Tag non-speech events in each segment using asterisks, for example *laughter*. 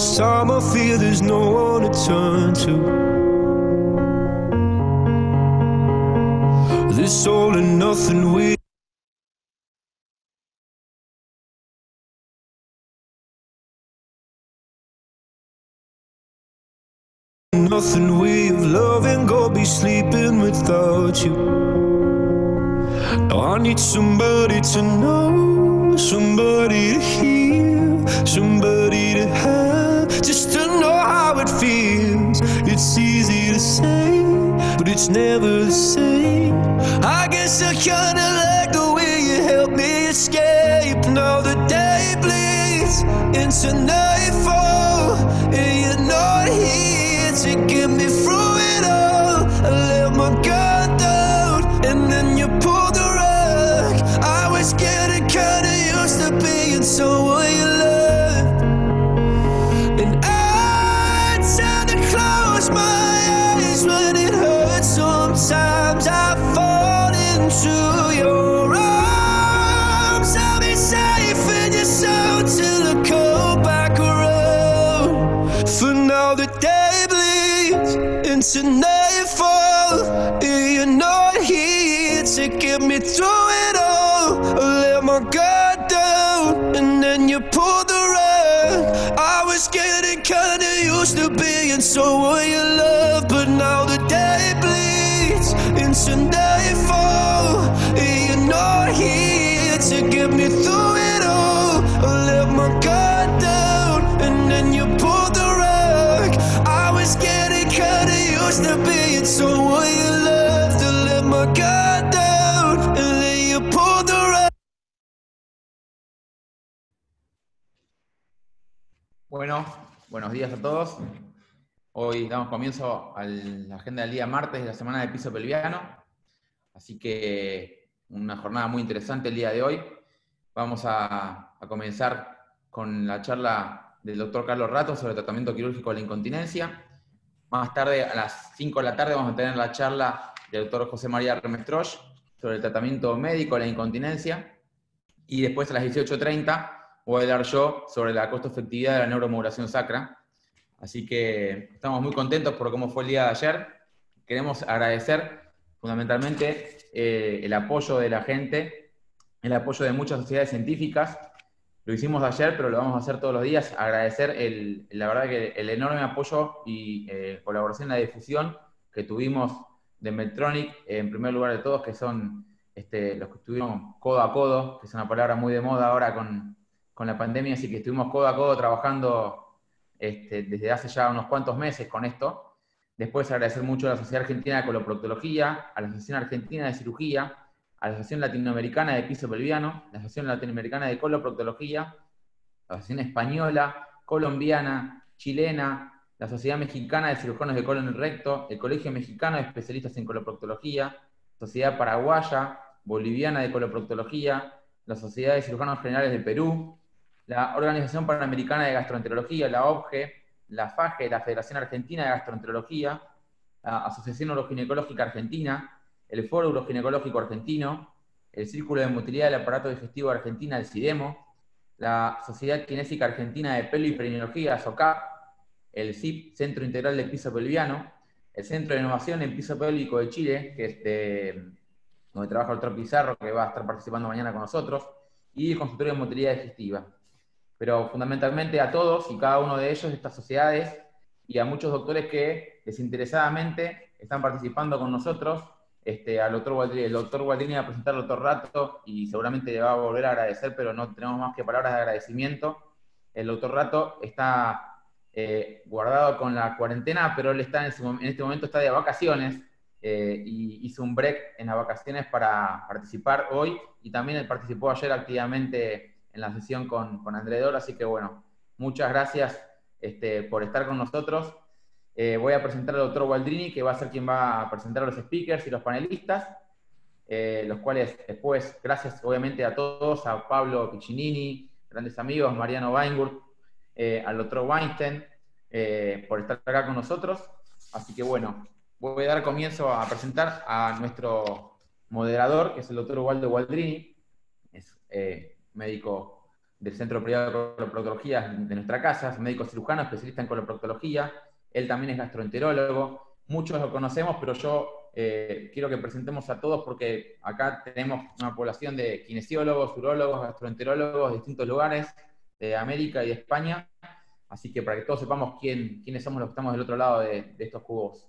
this time I feel there's no one to turn to. This all and nothing we Nothing we of loving, go be sleeping without you. Now I need somebody to know, somebody to hear, somebody to have, just to know how it feels. It's easy to say, but it's never the same. I guess I kinda like the way you help me escape. Now the day bleeds into nightfall, and you're not here to get me through it all. I let my guard down, and then you pulled the rug. I was getting kinda used to being someone For the day bleeds into nightfall. You're not here to get me through it all. I let my guard down, and then you pulled the rug. I was getting kinda used to being someone you Bueno, buenos días a todos. Hoy damos comienzo a la agenda del día martes de la semana de piso pelviano. Así que una jornada muy interesante el día de hoy. Vamos a comenzar con la charla del doctor Carlos Rato sobre tratamiento quirúrgico de la incontinencia. Más tarde, a las 5 de la tarde, vamos a tener la charla del doctor José María Remestroch sobre el tratamiento médico de la incontinencia. Y después a las 18.30 voy a hablar yo sobre la costo-efectividad de la neuromodulación sacra. Así que estamos muy contentos por cómo fue el día de ayer. Queremos agradecer fundamentalmente eh, el apoyo de la gente, el apoyo de muchas sociedades científicas. Lo hicimos ayer, pero lo vamos a hacer todos los días. Agradecer el, la verdad que el enorme apoyo y eh, colaboración la difusión que tuvimos de Medtronic, en primer lugar de todos, que son este, los que estuvieron codo a codo, que es una palabra muy de moda ahora con, con la pandemia, así que estuvimos codo a codo trabajando este, desde hace ya unos cuantos meses con esto. Después agradecer mucho a la Sociedad Argentina de Coloproctología, a la Asociación Argentina de Cirugía, a la Asociación Latinoamericana de Piso Pelviano, la Asociación Latinoamericana de Coloproctología, la Asociación Española, Colombiana, Chilena, la Sociedad Mexicana de Cirujanos de Colon y Recto, el Colegio Mexicano de Especialistas en Coloproctología, Sociedad Paraguaya, Boliviana de Coloproctología, la Sociedad de Cirujanos Generales de Perú, la Organización Panamericana de Gastroenterología, la OBGE, la FAGE, la Federación Argentina de Gastroenterología, la Asociación Uroginecológica Argentina, el Foro Uroginecológico Argentino, el Círculo de Motilidad del Aparato Digestivo Argentina, el CIDEMO, la Sociedad Kinésica Argentina de Pelo y Perineología, SOCAP, el CIP, Centro Integral de Piso Pelviano, el Centro de Innovación en Piso Pélvico de Chile, que es de, donde trabaja el doctor Pizarro, que va a estar participando mañana con nosotros, y el Consultorio de Motilidad Digestiva. Pero fundamentalmente a todos y cada uno de ellos, estas sociedades, y a muchos doctores que desinteresadamente están participando con nosotros este. El doctor Gualdrini va a presentar otro rato y seguramente le va a volver a agradecer, pero no tenemos más que palabras de agradecimiento. El doctor Rato está eh, guardado con la cuarentena, pero él está en, este momento está de vacaciones eh, y hizo un break en las vacaciones para participar hoy y también participó ayer activamente en la sesión con, con André Dor, así que bueno, muchas gracias este, por estar con nosotros. Eh, voy a presentar al doctor Waldrini, que va a ser quien va a presentar a los speakers y los panelistas, eh, los cuales después, gracias obviamente a todos, a Pablo Piccinini, grandes amigos, Mariano Weingurt, eh, al doctor Weinstein, por estar acá con nosotros. Así que bueno, voy a dar comienzo a presentar a nuestro moderador, que es el doctor Waldo Waldrini, es médico del Centro Privado de Coloproctología de nuestra casa, médico cirujano, especialista en coloproctología, él también es gastroenterólogo, muchos lo conocemos, pero yo eh, quiero que presentemos a todos porque acá tenemos una población de kinesiólogos, urólogos, gastroenterólogos de distintos lugares de América y de España, así que para que todos sepamos quién, quiénes somos los que estamos del otro lado de, estos cubos.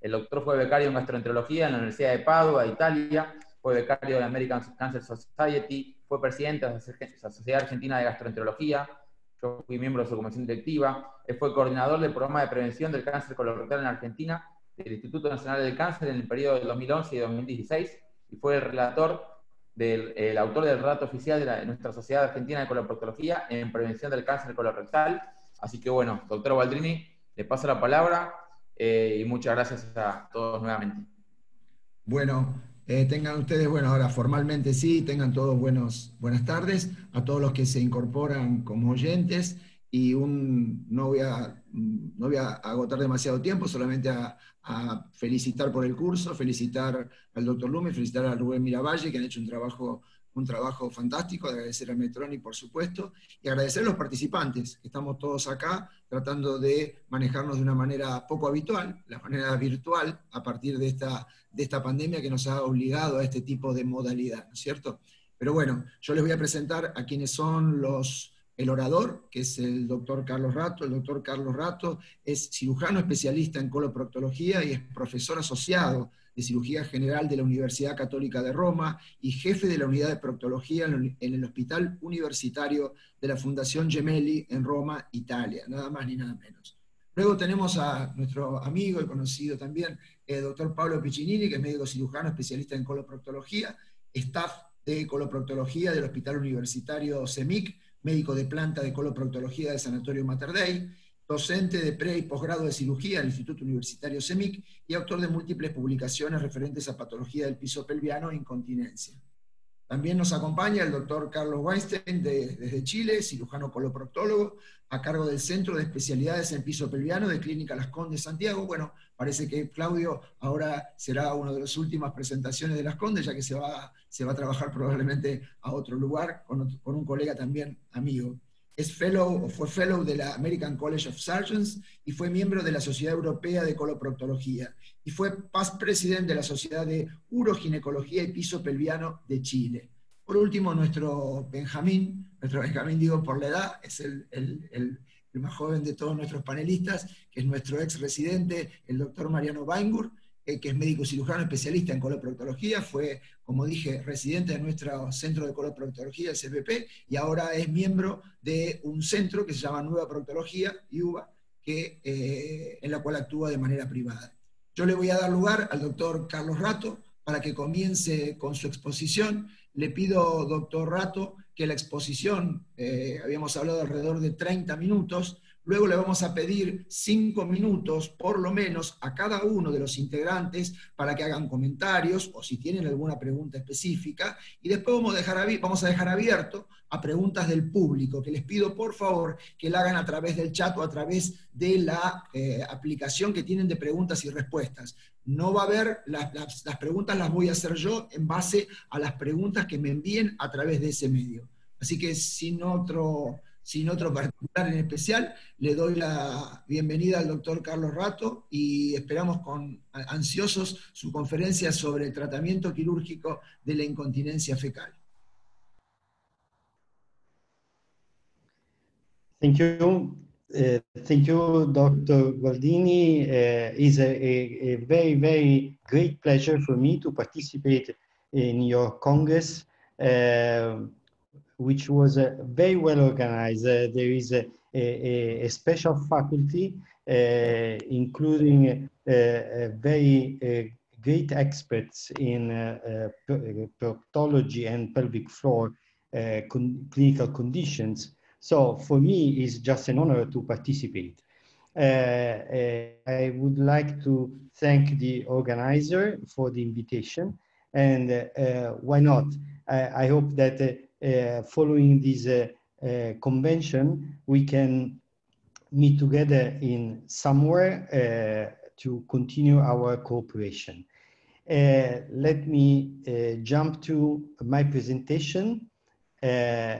El doctor fue becario en gastroenterología en la Universidad de Padua, Italia, fue becario de la American Cancer Society, fue presidente de la Sociedad Argentina de Gastroenterología, yo fui miembro de su comisión directiva, él fue coordinador del programa de prevención del cáncer colorectal en Argentina del Instituto Nacional del Cáncer en el periodo del 2011 y 2016, y fue el relator del el autor del relato oficial de, nuestra Sociedad Argentina de Coloproctología en prevención del cáncer colorectal. Así que bueno, doctor Baldrini, le paso la palabra eh, y muchas gracias a todos nuevamente. Bueno, eh, tengan ustedes, bueno, ahora formalmente sí, tengan todos buenos, buenas tardes a todos los que se incorporan como oyentes. Y un, no, voy a, no voy a agotar demasiado tiempo, solamente a, felicitar por el curso, felicitar al doctor Lume, felicitar a Rubén Miravalle, que han hecho un trabajo, un trabajo fantástico, agradecer a Metroni, por supuesto, y agradecer a los participantes, estamos todos acá tratando de manejarnos de una manera poco habitual, la manera virtual, a partir de esta de esta pandemia que nos ha obligado a este tipo de modalidad, ¿no es cierto? Pero bueno, yo les voy a presentar a quienes son los, el orador, que es el doctor Carlos Rato. El doctor Carlos Rato es cirujano especialista en coloproctología y es profesor asociado de cirugía general de la Universidad Católica de Roma y jefe de la unidad de proctología en el Hospital Universitario de la Fundación Gemelli en Roma, Italia, nada más ni nada menos. Luego tenemos a nuestro amigo y conocido también, el doctor Pablo Piccinini, que es médico cirujano especialista en coloproctología, staff de coloproctología del Hospital Universitario CEMIC, médico de planta de coloproctología del Sanatorio Mater Dei, docente de pre y posgrado de cirugía del Instituto Universitario CEMIC y autor de múltiples publicaciones referentes a patología del piso pelviano e incontinencia. También nos acompaña el doctor Carlos Weinstein desde Chile, cirujano coloproctólogo, a cargo del Centro de Especialidades en Piso Pelviano de Clínica Las Condes Santiago. Bueno, parece que Claudio ahora será una de las últimas presentaciones de Las Condes, ya que se va, se va a trabajar probablemente a otro lugar con, con un colega también amigo. Es fellow, fue fellow de la American College of Surgeons y fue miembro de la Sociedad Europea de Coloproctología y fue past president de la Sociedad de Uroginecología y Piso Pelviano de Chile. Por último, nuestro Benjamín, nuestro Benjamín digo por la edad, es el, más joven de todos nuestros panelistas, que es nuestro ex residente, el doctor Mariano Weingur, que es médico cirujano especialista en coloproctología, fue, como dije, residente de nuestro centro de coloproctología, el CPP, y ahora es miembro de un centro que se llama Nueva Proctología, IUBA, que, eh, en la cual actúa de manera privada. Yo le voy a dar lugar al doctor Carlos Rato para que comience con su exposición. Le pido, doctor Rato, que la exposición, eh, habíamos hablado alrededor de 30 minutos, Luego le vamos a pedir cinco minutos, por lo menos, a cada uno de los integrantes para que hagan comentarios o si tienen alguna pregunta específica. Y después vamos a dejar, abierto a preguntas del público, que les pido por favor que la hagan a través del chat o a través de la eh, aplicación que tienen de preguntas y respuestas. No va a haber, las preguntas las voy a hacer yo en base a las preguntas que me envíen a través de ese medio. Así que sin otro sin otro particular en especial, le doy la bienvenida al doctor Carlos Rato y esperamos con ansiosos su conferencia sobre el tratamiento quirúrgico de la incontinencia fecal. Thank you. uh, thank you, Dr. Gualdini. Uh, it's a, a, a, very, very great pleasure for me to participate in your Congress, uh, which was uh, very well organized. Uh, there is a, a, special faculty, uh, including very great experts in proctology and pelvic floor con clinical conditions so for me, it's just an honor to participate. Uh, uh, I would like to thank the organizer for the invitation and uh, why not? I, I hope that uh, following this uh, uh, convention, we can meet together in somewhere to continue our cooperation. let me jump to my presentation. Uh,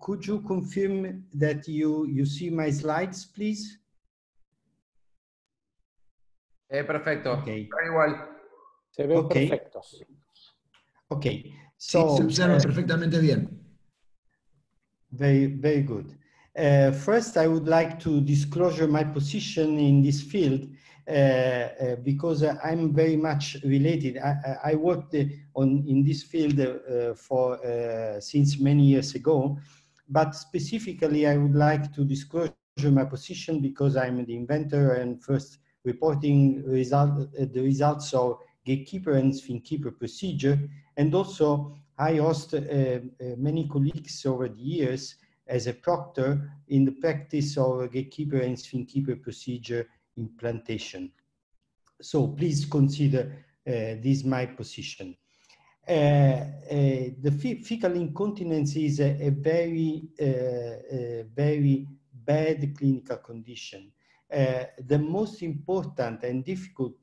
could you confirm that you, you see my slides, please? Eh, perfecto. Okay. igual. Se ven okay. perfectos. Okay. So, sí, se observa uh, perfectamente bien. Very, very good. Uh, first, I would like to disclosure my position in this field uh, uh, because I'm very much related. I, I worked on in this field uh, for since many years ago, but specifically, I would like to disclose my position because I'm the inventor and first reporting result, the results of gatekeeper and SphinKeeper procedure. And also I host uh, uh, many colleagues over the years as a proctor in the practice of gatekeeper and SphinKeeper procedure implantation. So please consider uh, this my position. Uh, uh, the fecal incontinence is a, a very, a very bad clinical condition. the most important and difficult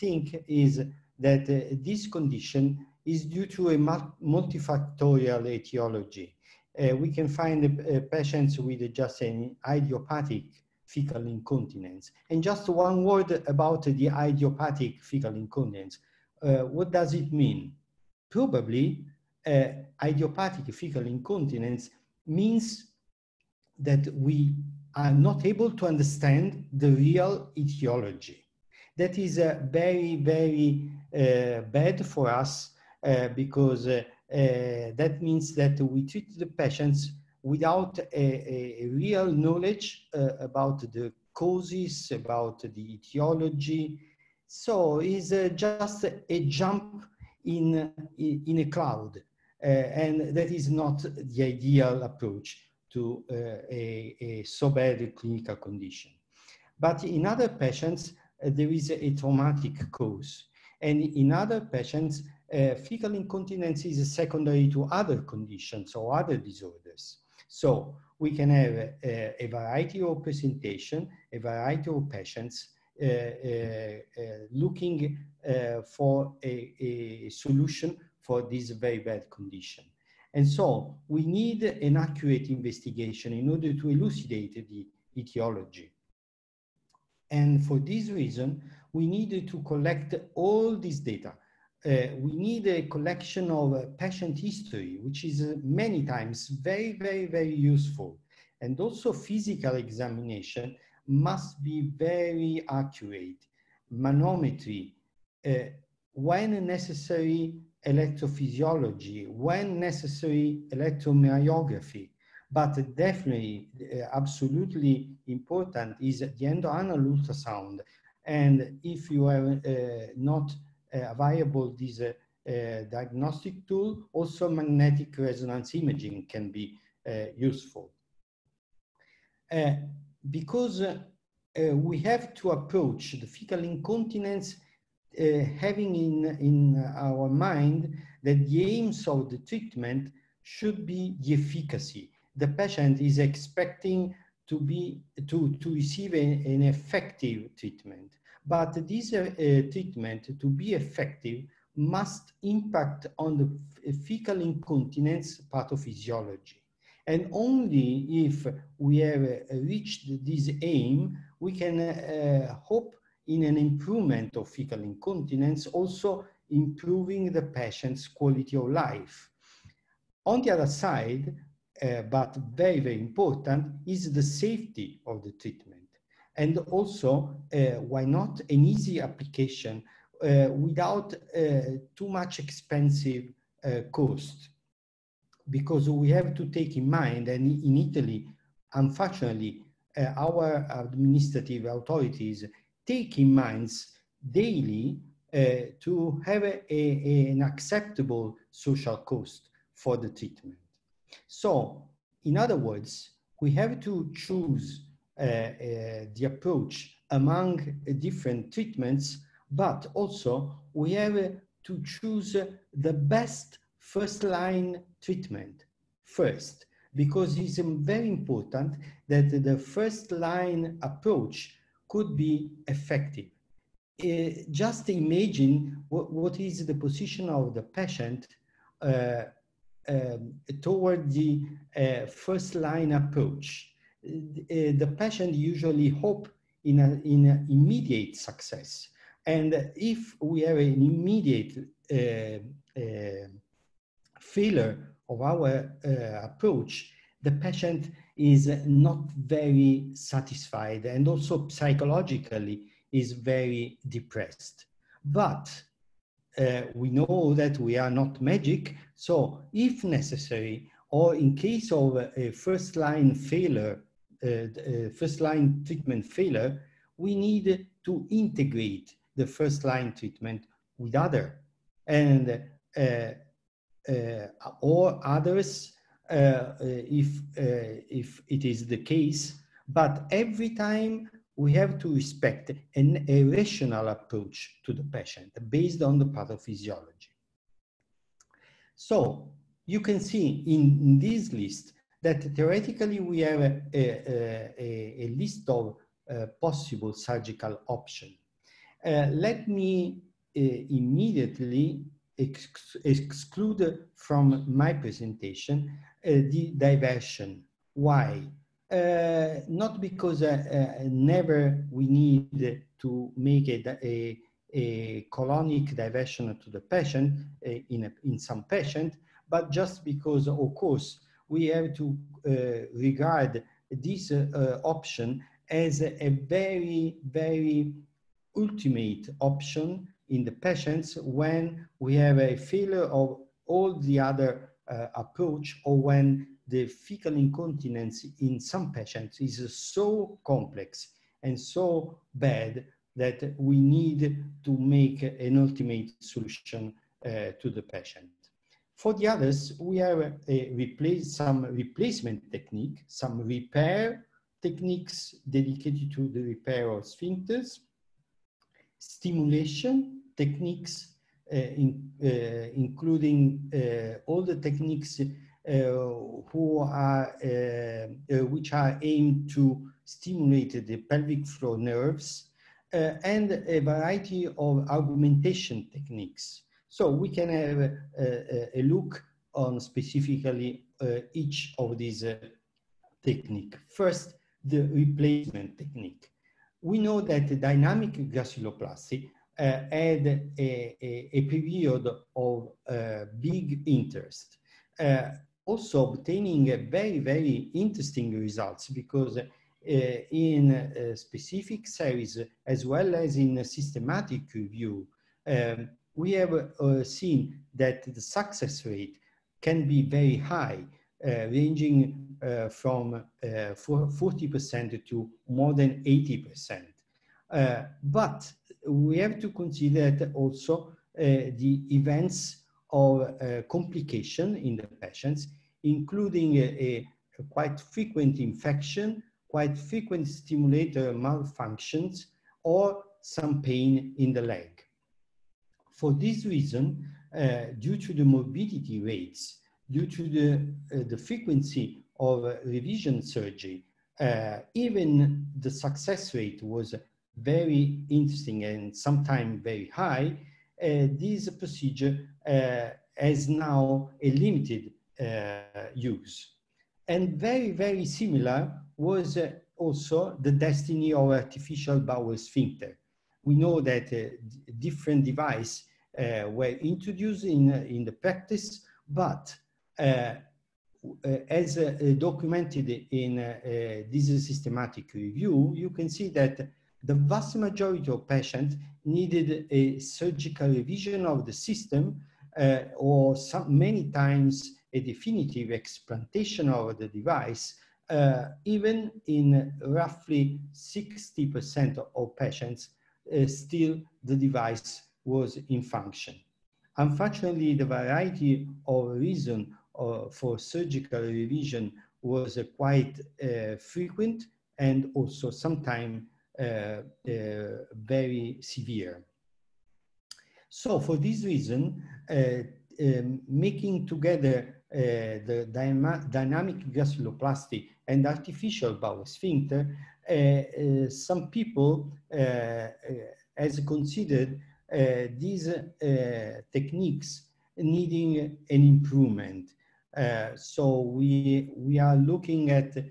thing is that this condition is due to a multifactorial etiology. Uh, we can find uh, patients with just an idiopathic fecal incontinence. And just one word about the idiopathic fecal incontinence. Uh, what does it mean? Probably uh, idiopathic fecal incontinence means that we are not able to understand the real etiology. That is uh, very, very uh, bad for us because uh, that means that we treat the patients without a, a real knowledge uh, about the causes, about the etiology. So it's uh, just a jump in, in a cloud. Uh, and that is not the ideal approach to uh, a, a so bad clinical condition. But in other patients, uh, there is a, a traumatic cause. And in other patients, uh, fecal incontinence is secondary to other conditions or other disorders. So we can have a, a variety of presentation, a variety of patients uh, uh, uh, looking for a, a solution for this very bad condition. And so we need an accurate investigation in order to elucidate the etiology. And for this reason, we need to collect all this data uh, we need a collection of uh, patient history, which is uh, many times very, very, very useful. And also physical examination must be very accurate. Manometry, uh, when necessary, electrophysiology, when necessary, electromyography. But definitely, uh, absolutely important is the endoanal ultrasound. And if you are uh, not uh, viable this uh, uh, diagnostic tool, also magnetic resonance imaging can be useful. because we have to approach the fecal incontinence uh, having in, in our mind that the aims of the treatment should be the efficacy. The patient is expecting to, be, to, to receive a, an effective treatment. But this uh, treatment, to be effective, must impact on the fecal incontinence pathophysiology. And only if we have uh, reached this aim, we can uh, hope in an improvement of fecal incontinence, also improving the patient's quality of life. On the other side, uh, but very, very important, is the safety of the treatment. And also, uh, why not an easy application uh, without uh, too much expensive cost? Because we have to take in mind, and in Italy, unfortunately, our administrative authorities take in mind daily uh, to have a, a, an acceptable social cost for the treatment. So, in other words, we have to choose the approach among different treatments, but also we have to choose the best first line treatment first, because it's very important that the first line approach could be effective. Uh, just imagine what, what is the position of the patient uh, um, toward the uh, first line approach. Uh, the patient usually hope in, an immediate success. And if we have an immediate uh, uh, failure of our approach, the patient is not very satisfied and also psychologically is very depressed. But uh, we know that we are not magic. So if necessary, or in case of a first line failure uh, uh, Uh, uh, first line treatment failure, we need to integrate the first line treatment with other and uh, uh or others if, if it is the case. But every time we have to respect an, a rational approach to the patient based on the pathophysiology. So you can see in, in this list that theoretically we have a, a, a, a list of uh, possible surgical options. Uh, let me uh, immediately ex exclude from my presentation uh, the diversion. Why? Uh, not because uh, never we need to make a, a, colonic diversion to the patient in, in some patient, but just because, of course, we have to uh, regard this uh, option as a, very, very ultimate option in the patients when we have a failure of all the other uh, approach or when the fecal incontinence in some patients is so complex and so bad that we need to make an ultimate solution uh, to the patient. For the others, we have replace, some replacement technique, some repair techniques dedicated to the repair of sphincters, stimulation techniques, uh, in, uh, including uh, all the techniques uh, who are, uh, which are aimed to stimulate the pelvic floor nerves, and a variety of augmentation techniques so we can have a, a, a look on specifically uh, each of these uh, technique. First, the replacement technique. We know that dynamic graciloplasty uh, had a, a, a, period of uh, big interest. Uh, also obtaining very, very interesting results because uh, in specific series as well as in a systematic review, um, we have uh, seen that the success rate can be very high, uh, ranging uh, from 40% uh, to more than 80%. Uh, but we have to consider also the events of complication in the patients, including a, a quite frequent infection, quite frequent stimulator malfunctions, or some pain in the leg. For this reason, uh, due to the morbidity rates, due to the, uh, the frequency of uh, revision surgery, uh, even the success rate was very interesting and sometimes very high. Uh, this procedure uh, has now a limited use. And very, very similar was also the destiny of artificial bowel sphincter. We know that different device uh, were introduced in, in the practice, but uh, as uh, documented in this systematic review, you can see that the vast majority of patients needed a surgical revision of the system uh, or some, many times a definitive explantation of the device, uh, even in roughly 60% of patients, uh, still the device was in function. Unfortunately, the variety of reason uh, for surgical revision was uh, quite uh, frequent and also sometimes uh, uh, very severe. So for this reason, uh, um, making together the dynamic graciloplasty and artificial bowel sphincter, some people has considered these techniques needing an improvement. Uh, so we we are looking at uh,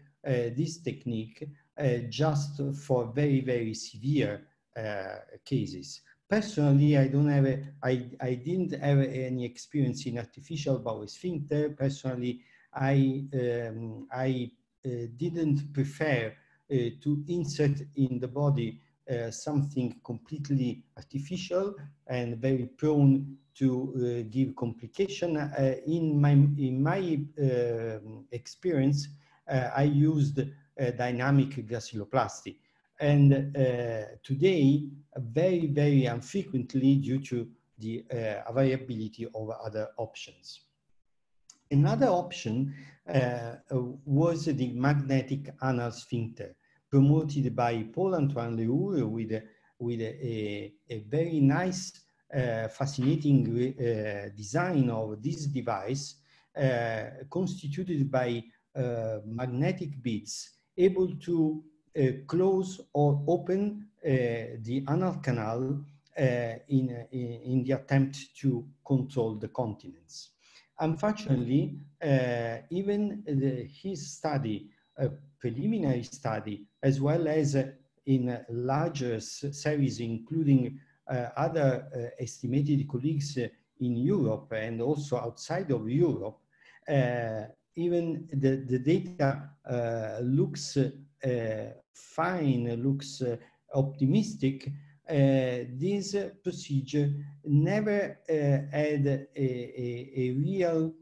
this technique uh, just for very, very severe uh, cases. Personally, I don't have, a, I, I didn't have any experience in artificial bowel sphincter. Personally, I, um, I uh, didn't prefer to insert in the body uh, something completely artificial and very prone to uh, give complication. Uh, in my, in my experience, I used dynamic graciloplasty. And uh, today, very, very infrequently due to the uh, availability of other options. Another option uh, was the magnetic anal sphincter promoted by Paul-Antoine Lehur with, a, with a, a very nice, uh, fascinating uh, design of this device uh, constituted by magnetic beads able to uh, close or open uh, the anal canal uh, in, in the attempt to control the continence. Unfortunately, even the, his study, a preliminary study, as well as in larger series, including uh, other uh, estimated colleagues in Europe and also outside of Europe, uh, even the, the data uh, looks uh, fine, looks uh, optimistic, this procedure never had a, a, a real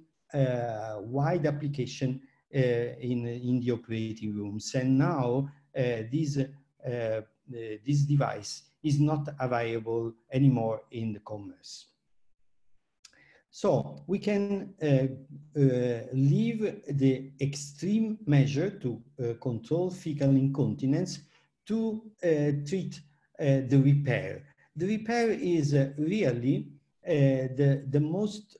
wide application in, in the operating rooms. And now this, this device is not available anymore in the commerce. So we can uh, uh, leave the extreme measure to uh, control fecal incontinence to uh, treat uh, the repair. The repair is uh, really the, the most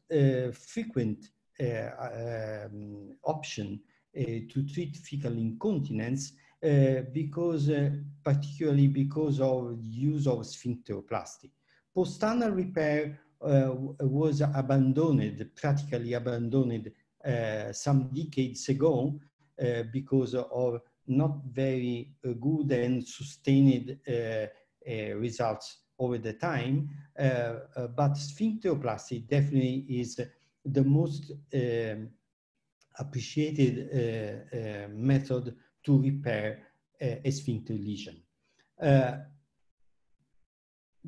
frequent um, option to treat fecal incontinence because, particularly because of use of sphincteroplasty. Post-anal repair uh, was abandoned, practically abandoned uh, some decades ago uh, because of not very good and sustained results over the time. but sphincteroplasty definitely is the most appreciated uh, uh, method to repair uh, a sphincter lesion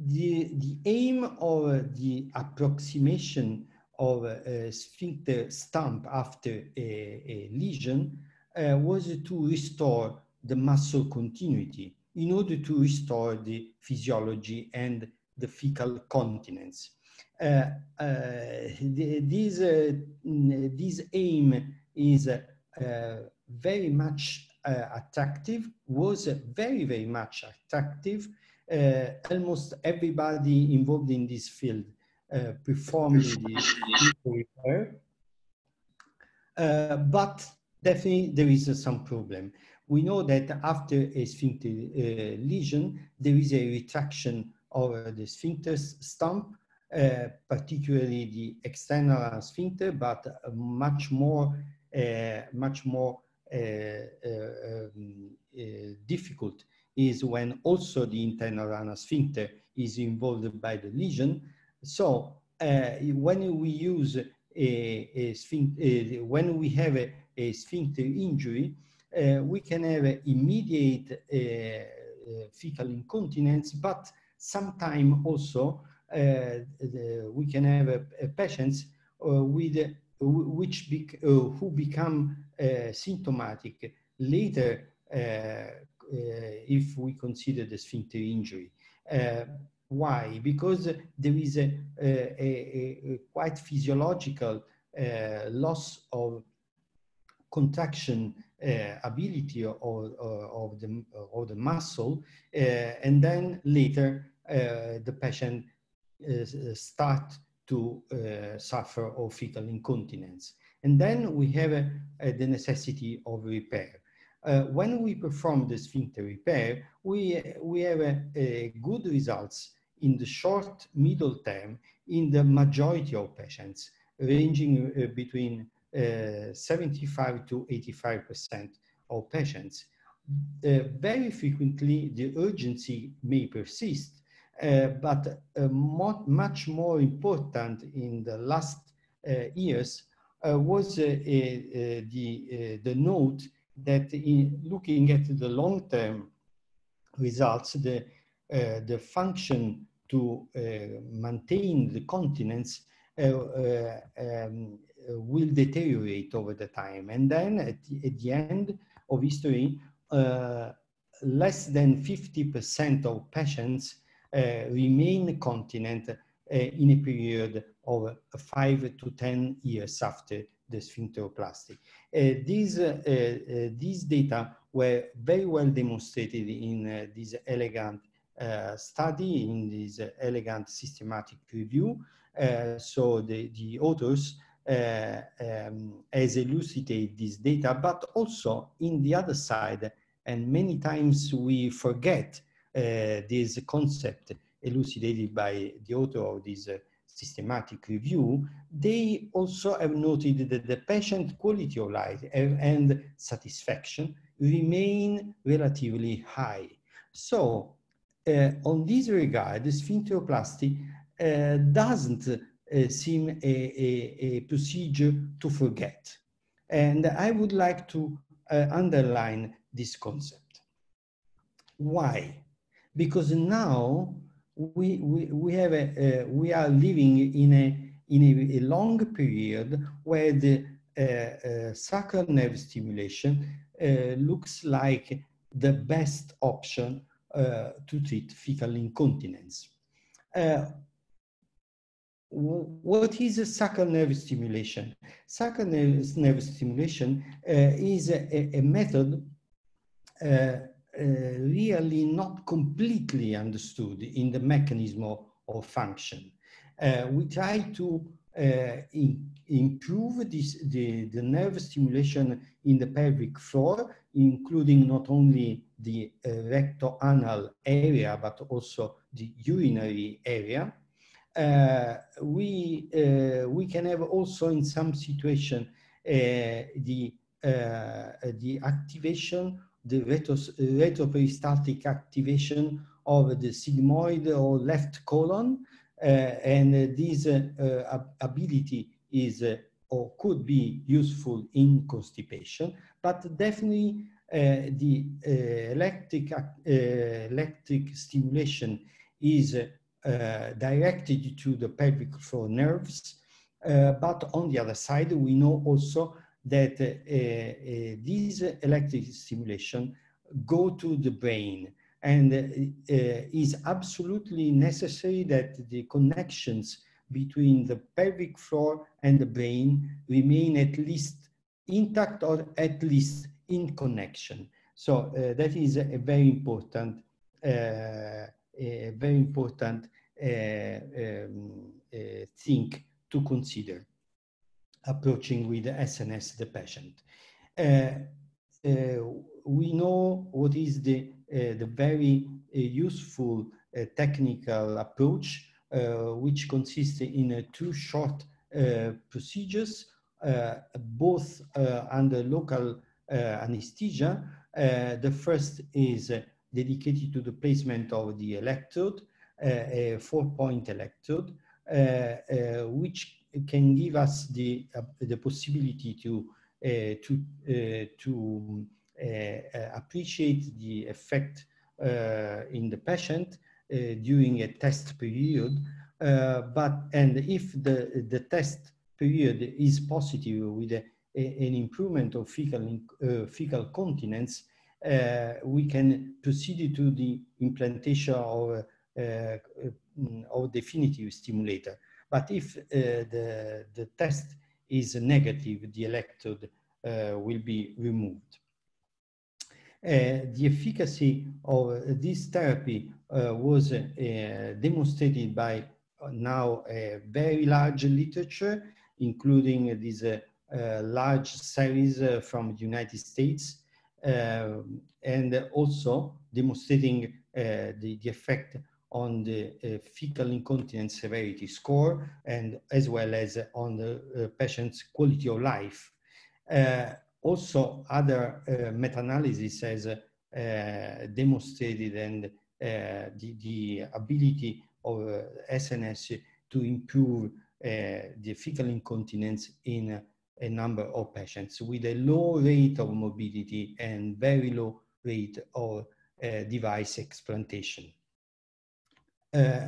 the, the aim of the approximation of a sphincter stump after a, a lesion uh, was to restore the muscle continuity in order to restore the physiology and the fecal continence. Uh, uh, this, uh, this aim is uh, very much uh, attractive, was very, very much attractive uh, almost everybody involved in this field uh, performed the repair. Uh, but definitely there is some problem. We know that after a sphincter lesion, there is a retraction of the sphincter stump uh, particularly the external sphincter, but much more, uh, much more uh, um, difficult is when also the internal anal sphincter is involved by the lesion. So uh, when we use a, a, a sphincter, when we have a, a sphincter injury, uh, we can have immediate uh, uh, fecal incontinence, but sometimes also the, we can have patients with which bec who become Eh, symptomatic later eh, eh, if we consider the sphincter injury. Why? Because there is a, a, a quite physiological loss of contraction uh, ability of, of, the, of the muscle, uh, and then later uh, the patient start to suffer of fecal incontinence. And then we have the necessity of repair. Uh, when we perform the sphincter repair, we, we have good results in the short middle term in the majority of patients, ranging uh, between uh, 75 to 85% of patients. Uh, very frequently, the urgency may persist, uh, but uh, much more important in the last years Uh, was uh, uh, the, the note that in looking at the long-term results, the, the function to uh, maintain the continence uh, uh, um, will deteriorate over the time. And then at the, at the end of history, less than 50% of patients remain continent in a period of five to 10 years after the sphincteroplasty. Uh, these, uh, uh, these data were very well demonstrated in this elegant uh, study in this elegant systematic review. Uh, so the, the authors uh, um, elucidated this data, but also in the other side, and many times we forget this concept elucidated by the author of this systematic review, they also have noted that the patient quality of life and satisfaction remain relatively high. So uh, on this regard, the sphincteroplasty uh, doesn't uh, seem a, a, a, procedure to forget. And I would like to underline this concept. Why? Because now we, we, we, have a, uh, we are living in a, in a, a long period where the uh, uh, sacral nerve stimulation looks like the best option uh, to treat fecal incontinence. Uh, what is a sacral nerve stimulation? Sacral nerve, stimulation uh, is a, a method uh, uh, really not completely understood in the mechanism of, of function. Uh, we try to in, improve this, the, the nerve stimulation in the pelvic floor, including not only the uh, rectoanal area, but also the urinary area. Uh, we, uh, we can have also in some situation uh, the, uh, the activation, the retroperistaltic activation of the sigmoid or left colon, uh, and this ability is or could be useful in constipation, but definitely uh, the uh, electric, uh, electric stimulation is directed to the pelvic floor nerves. but on the other side, we know also that this electric stimulation go to the brain and uh, is absolutely necessary that the connections between the pelvic floor and the brain remain at least intact or at least in connection. So uh, that is a very important, uh, a very important uh, um, uh, thing to consider approaching with SNS the patient. Uh, uh, we know what is the, uh, the very uh, useful technical approach, which consists in two short procedures, both under local uh, anesthesia. Uh, the first is uh, dedicated to the placement of the electrode, a four-point electrode, which can give us the, uh, the possibility to, uh, to, uh, to appreciate the effect in the patient during a test period. but, and if the, the test period is positive with a, a, an improvement of fecal, fecal continence, uh, we can proceed to the implantation of, uh, of definitive stimulator. But if uh, the, the test is negative, the electrode will be removed. Uh, the efficacy of this therapy uh, was uh, demonstrated by now a very large literature, including this large series from the United States uh, and also demonstrating uh, the, the effect on the uh, fecal incontinence severity score and as well as on the uh, patient's quality of life. Uh, also, other uh, meta-analysis has demonstrated and the, the ability of SNS to improve the fecal incontinence in a number of patients with a low rate of morbidity and very low rate of uh, device explantation. Uh,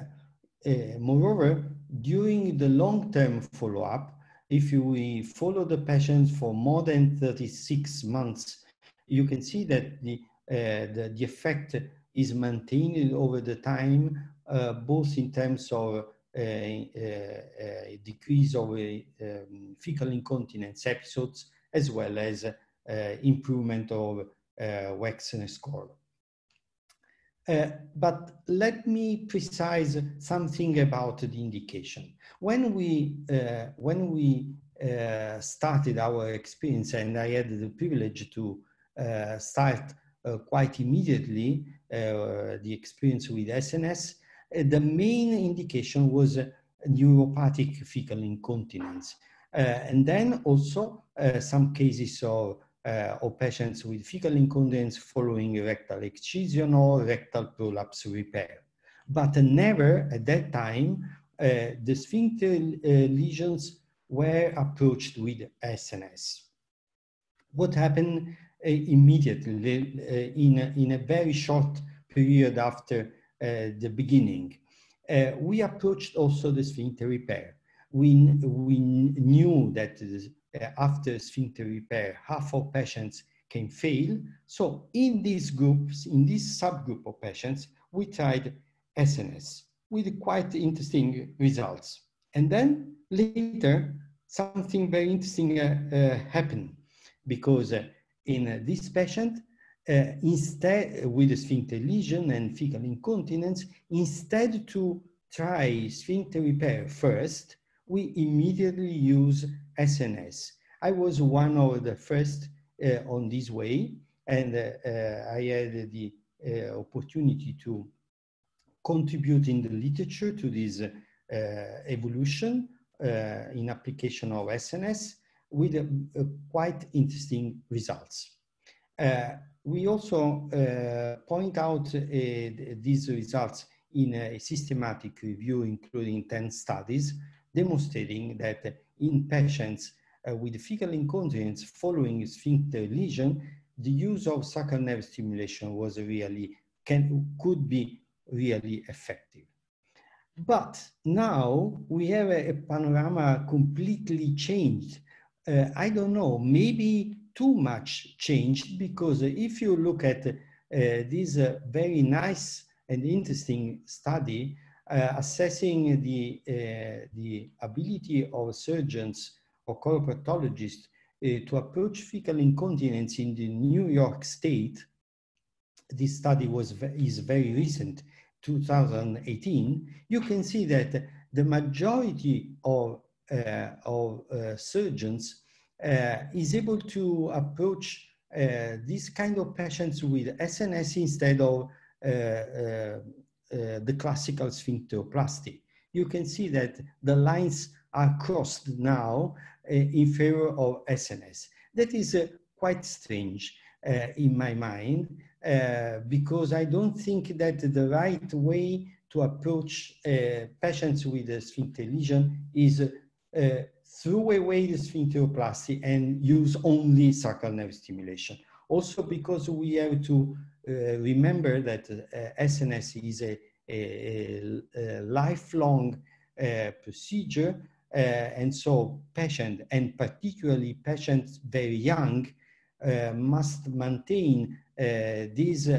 uh, moreover, during the long-term follow-up, if we follow the patients for more than 36 months, you can see that the, uh, the, the, effect is maintained over the time, uh, both in terms of a, decrease of um, fecal incontinence episodes, as well as improvement of Wexner score. Uh, but let me precise something about the indication. When we, uh, when we uh, started our experience, and I had the privilege to start quite immediately the experience with SNS, uh, the main indication was neuropathic fecal incontinence. Uh, and then also uh, some cases of, of patients with fecal incontinence following rectal excision or rectal prolapse repair. But never at that time, the sphincter lesions were approached with SNS. What happened uh, immediately uh, in, a, in a very short period after uh, the beginning. Uh, we approached also the sphincter repair. We, we knew that uh, after sphincter repair, half of patients can fail. So in these groups, in this subgroup of patients, we tried SNS with quite interesting results. And then later, something very interesting uh, uh, happened because uh, in this patient, uh, instead with sphincter lesion and fecal incontinence, instead to try sphincter repair first, we immediately use SNS. I was one of the first uh, on this way, and uh, I had the uh, opportunity to contribute in the literature to this evolution in application of SNS with quite interesting results. Uh, we also uh, point out uh, these results in a systematic review, including 10 studies, demonstrating that in patients uh, with fecal incontinence following sphincter lesion, the use of sacral nerve stimulation was really, can, could be really effective. But now we have a, a panorama completely changed. Uh, I don't know, maybe too much changed because if you look at uh, this uh, very nice and interesting study assessing the, uh, the ability of surgeons or coloproctologists uh, to approach fecal incontinence in the New York State, this study was is very recent, 2018, you can see that the majority of, uh, of surgeons uh, is able to approach uh, this kind of patients with SNS instead of uh, the classical sphincteroplasty. You can see that the lines are crossed now in favor of SNS. That is quite strange in my mind because I don't think that the right way to approach uh, patients with a sphincter lesion is uh, threw away the sphincteroplasty and use only sacral nerve stimulation. Also because we have to uh, remember that uh, SNS is a, a, a lifelong uh, procedure uh, and so patient and particularly patients very young uh, must maintain this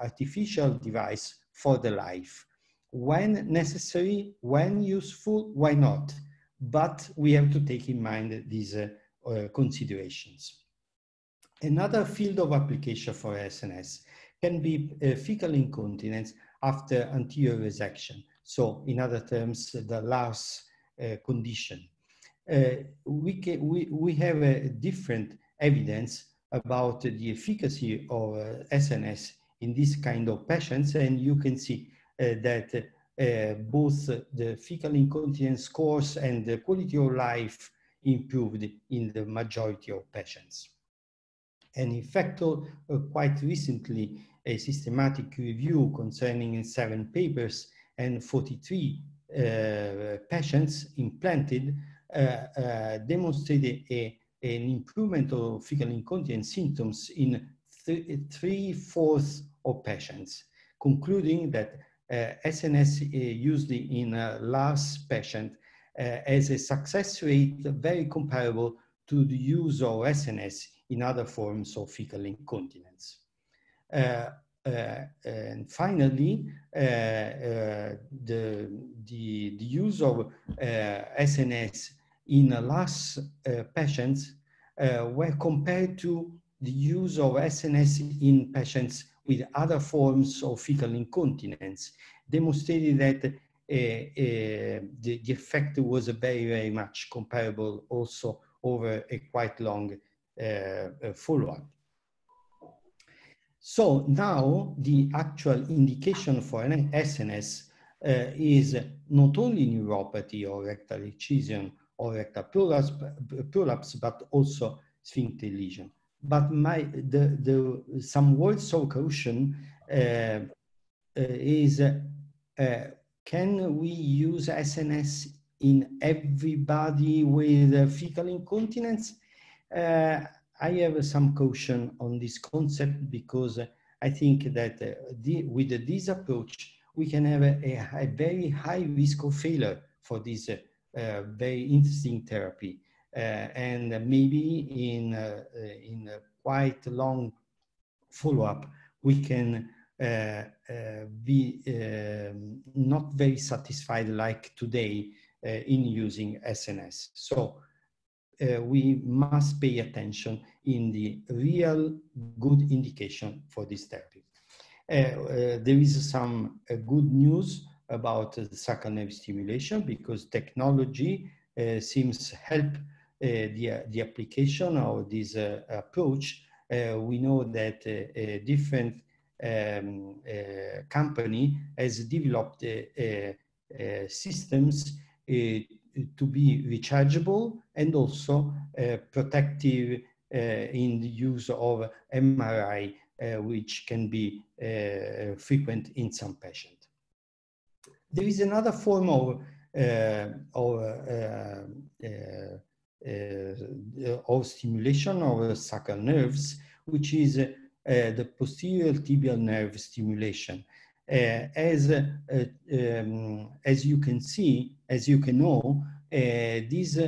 artificial device for the life. When necessary, when useful, why not? But we have to take in mind these considerations. Another field of application for SNS can be uh, fecal incontinence after anterior resection. So in other terms, the last uh, condition. Uh, we, can, we, we have a different evidence about the efficacy of SNS in this kind of patients, and you can see that uh, both the fecal incontinence scores and the quality of life improved in the majority of patients. And in fact, uh, quite recently, a systematic review concerning seven papers and 43 uh, patients implanted uh, uh, demonstrated a, an improvement of fecal incontinence symptoms in th three-fourths of patients, concluding that SNS used in a LARS patient has a success rate very comparable to the use of SNS in other forms of fecal incontinence. Uh, uh, and finally, uh, uh, the, the, the, use of SNS in LARS patients were compared to the use of SNS in patients with other forms of fecal incontinence, demonstrated that uh, uh, the, the, effect was very, very much comparable also over a quite long uh, follow-up. So now the actual indication for an SNS uh, is not only neuropathy or rectal excision or rectal prolapse, prolapse but also sphincter lesion. But my the, the some words of caution uh, uh, is uh, can we use SNS in everybody with fecal incontinence? Uh, I have some caution on this concept because I think that uh, the, with this approach, we can have a, a, a, very high risk of failure for this uh, uh, very interesting therapy. Uh, and maybe in, uh, uh, in a quite long follow-up, we can be um, not very satisfied like today in using SNS. So uh, we must pay attention in the real good indication for this therapy. Uh, uh, there is some uh, good news about the sacral nerve stimulation because technology uh, seems help uh, the, the application of this approach. we know that different um, company has developed systems to be rechargeable and also uh, protective uh, in the use of MRI, uh, which can be frequent in some patients. There is another form of, of of stimulation of sacral nerves, which is uh, the posterior tibial nerve stimulation. Uh, as, uh, um, as you can see, as you can know, uh, this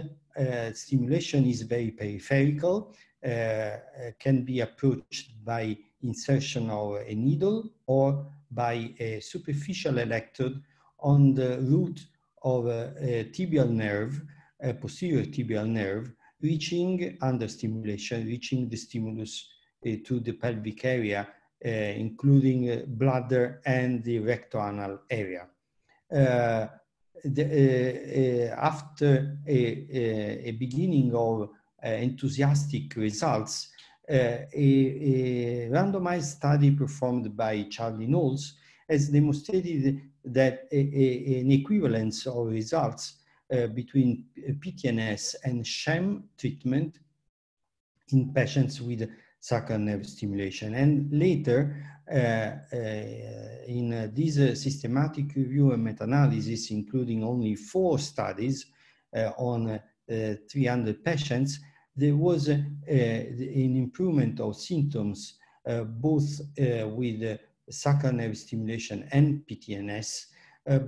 stimulation is very peripheral, can be approached by insertion of a needle or by a superficial electrode on the root of a, a tibial nerve, a posterior tibial nerve, reaching under stimulation, reaching the stimulus uh, to the pelvic area uh, including uh, bladder and the rectoanal area. Uh, the, after a, a, beginning of enthusiastic results, a, a, randomized study performed by Charlie Knowles has demonstrated that an equivalence of results uh, between PTNS and sham treatment in patients with sacral nerve stimulation. And later, uh, uh, in uh, this uh, systematic review and meta-analysis, including only four studies, uh, on uh, 300 patients, there was an improvement of symptoms both with sacral nerve stimulation and PTNS,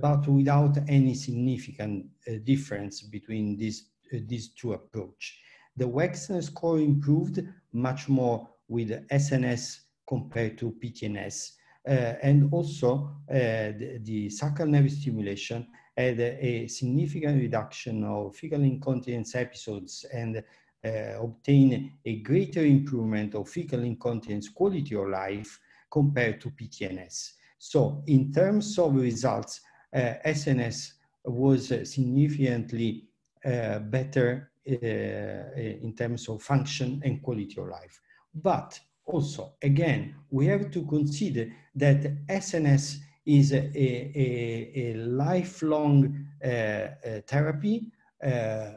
but without any significant difference between these, these two approaches. The Wexner score improved much more with SNS compared to PTNS. Uh, and also uh, the, the sacral nerve stimulation had a, a, significant reduction of fecal incontinence episodes and uh, obtain a greater improvement of fecal incontinence quality of life compared to PTNS. So in terms of results, uh, SNS was significantly uh, better uh, in terms of function and quality of life. But also, again, we have to consider that SNS is a, a, a lifelong uh, uh, therapy, uh,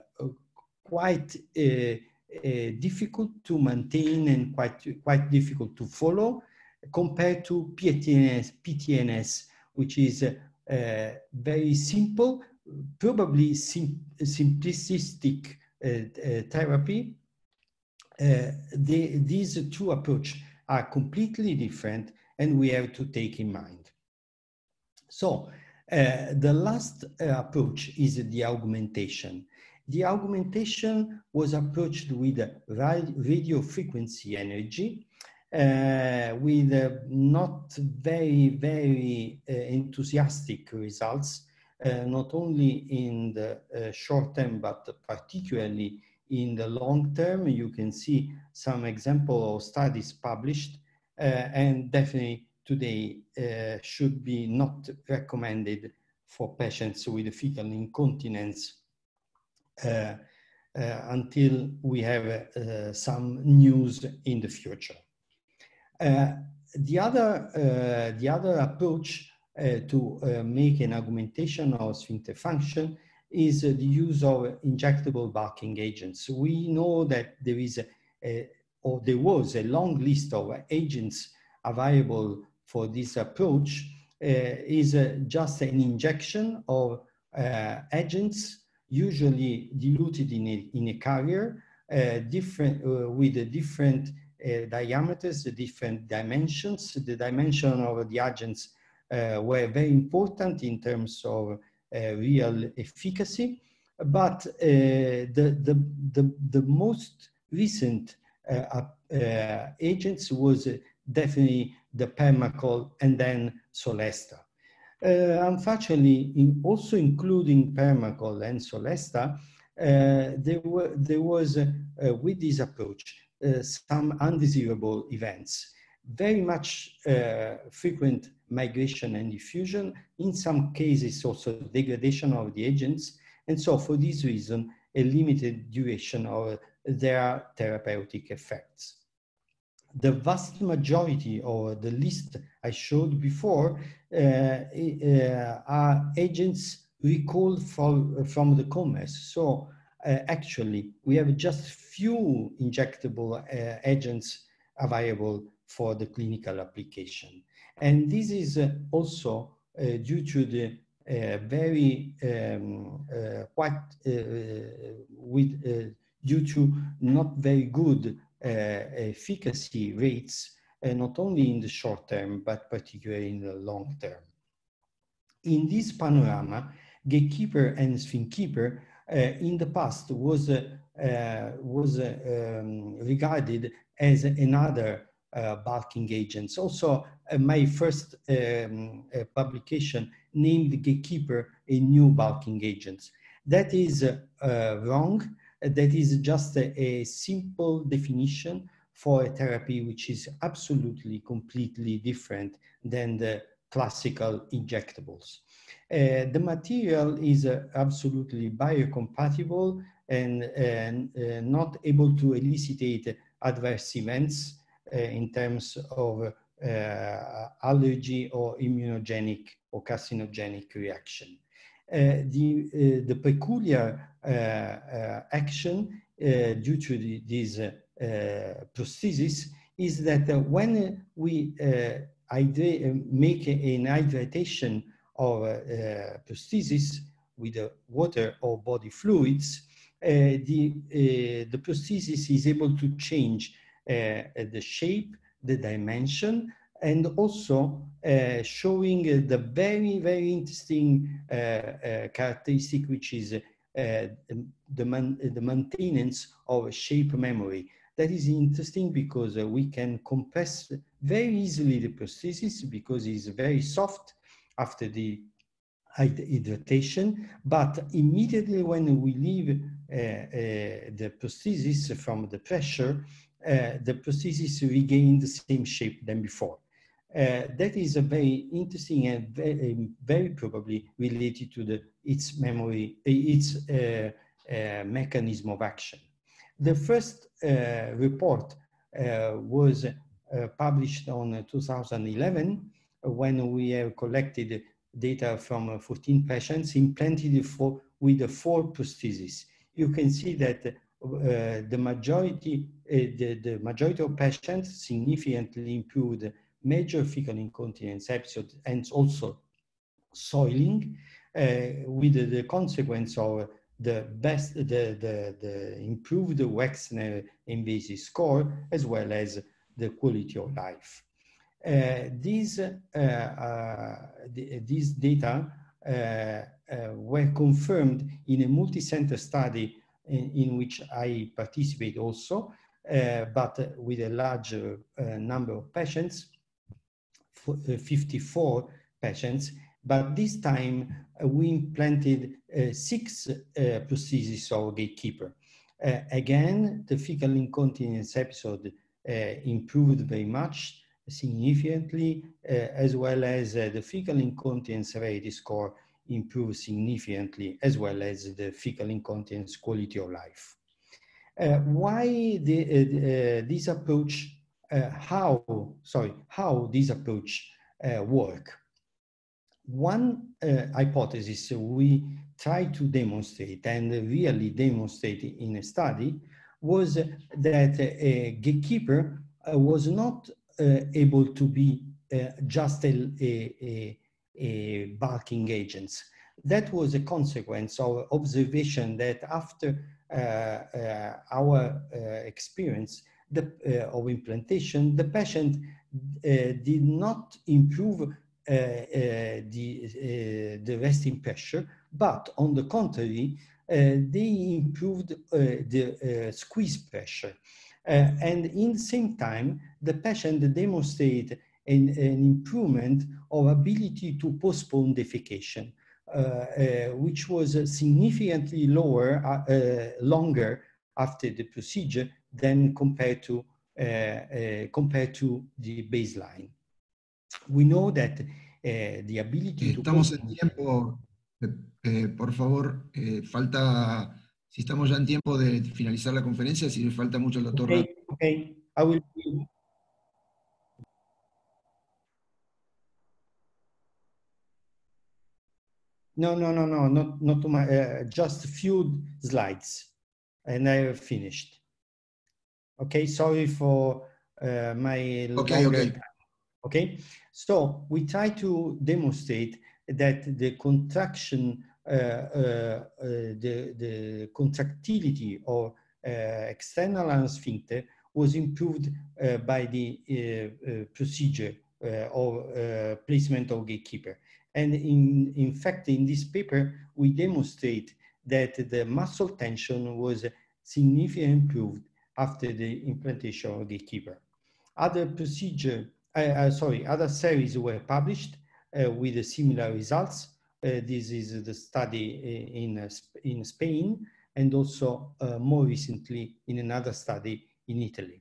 quite difficult to maintain and quite, quite difficult to follow compared to PTNS, PTNS which is very simple, probably sim simplistic therapy, uh, the, these two approaches are completely different and we have to take in mind. So uh, the last uh, approach is the augmentation. The augmentation was approached with radio frequency energy uh, with not very, very enthusiastic results uh, not only in the uh, short term, but particularly in the long term. You can see some example of studies published uh, and definitely today should be not recommended for patients with fecal incontinence uh, uh, until we have uh, some news in the future. the other the other approach uh, to uh, make an augmentation of sphincter function is the use of injectable bulking agents. We know that there is a, a, or there was a long list of agents available for this approach uh, is uh, just an injection of uh, agents usually diluted in a, in a carrier different with different diameters, the different dimensions. The dimension of the agents were very important in terms of uh, real efficacy. But uh, the, the, the, the, most recent agents was definitely the Permacol and then Solesta. Uh, unfortunately, in also including Permacol and Solesta, uh, there, were, there was, uh, with this approach, some undesirable events. Very much frequent migration and diffusion, in some cases also degradation of the agents. And so for this reason, a limited duration of their therapeutic effects. The vast majority of the list I showed before uh, uh, are agents recalled from, from the commerce. So uh, actually, we have just few injectable uh, agents available for the clinical application. And this is uh, also uh, due to the uh, very um, quite with due to not very good efficacy rates, not only in the short term, but particularly in the long term. In this panorama, gatekeeper and SphinKeeper uh, in the past was uh, was uh, um, regarded as another bulking agents. Also, uh, my first um, uh, publication named the Gatekeeper a new bulking agent. That is uh, wrong. That is just a, a simple definition for a therapy which is absolutely completely different than the classical injectables. Uh, the material is uh, absolutely biocompatible and, and uh, not able to elicit adverse events Eh, in terms of uh, allergy or immunogenic or carcinogenic reaction. Uh, the, the peculiar action due to the, this prosthesis is that when we make an hydration of prosthesis, with water or body fluids, uh, the, uh, the prosthesis is able to change the shape, the dimension, and also uh, showing the very, very interesting uh, uh, characteristic, which is the, man the maintenance of shape memory. That is interesting because we can compress very easily the prosthesis because it's very soft after the hydration, but immediately when we leave uh, uh, the prosthesis from the pressure, uh, the prosthesis regain the same shape than before. Uh, that is a very interesting and very, um, very, probably related to the its memory, its uh, uh, mechanism of action. The first report was published on 2011 when we have collected data from 14 patients implanted for, with four prostheses. You can see that uh, the majority, uh, the, the majority of patients significantly improved major fecal incontinence episode and also soiling uh, with the, the, consequence of the best, the, the, the improved Wexner invasive score as well as the quality of life. Uh, these, uh, uh, the, these data were confirmed in a multi-center study in, in, which I participate also, but with a large number of patients, 54 patients, but this time uh, we implanted uh, six uh, of gatekeeper. again, the fecal incontinence episode improved very much significantly, uh, as well as uh, the fecal incontinence severity score improved significantly, as well as the fecal incontinence quality of life. Uh, why the, uh, uh, this approach, uh, how, sorry, how this approach work? One hypothesis we try to demonstrate and really demonstrate in a study was that a gatekeeper was not uh, able to be uh, just a, a, a bulking agents. That was a consequence of observation that after uh, our experience the, of implantation, the patient did not improve uh, uh, the, uh, the resting pressure, but on the contrary, they improved the squeeze pressure. Uh, and in the same time, the patient demonstrate an, an improvement of ability to postpone defecation, uh, uh, which was significantly lower, uh, uh, longer after the procedure than compared to, uh, compared to the baseline. We know that the ability Estamos to... en tiempo, eh, por favor, eh, falta si estamos ya en tiempo de finalizar la conferencia, si le falta mucho al doctor. Okay, okay. I will... No, no, no, no, not, not to my, uh, just a few slides and I have finished. Okay, sorry for uh, my... Okay, okay. Time. Okay, so we try to demonstrate that the contraction uh, uh, uh, the, the contractility of external anal sphincter was improved by the procedure of placement of gatekeeper. And in, in fact, in this paper, we demonstrate that the muscle tension was significantly improved after the implantation of gatekeeper. Other procedure, uh, uh, sorry, other series were published uh, with similar results. Uh, this is the study uh, in, uh, in Spain and also more recently in another study in Italy.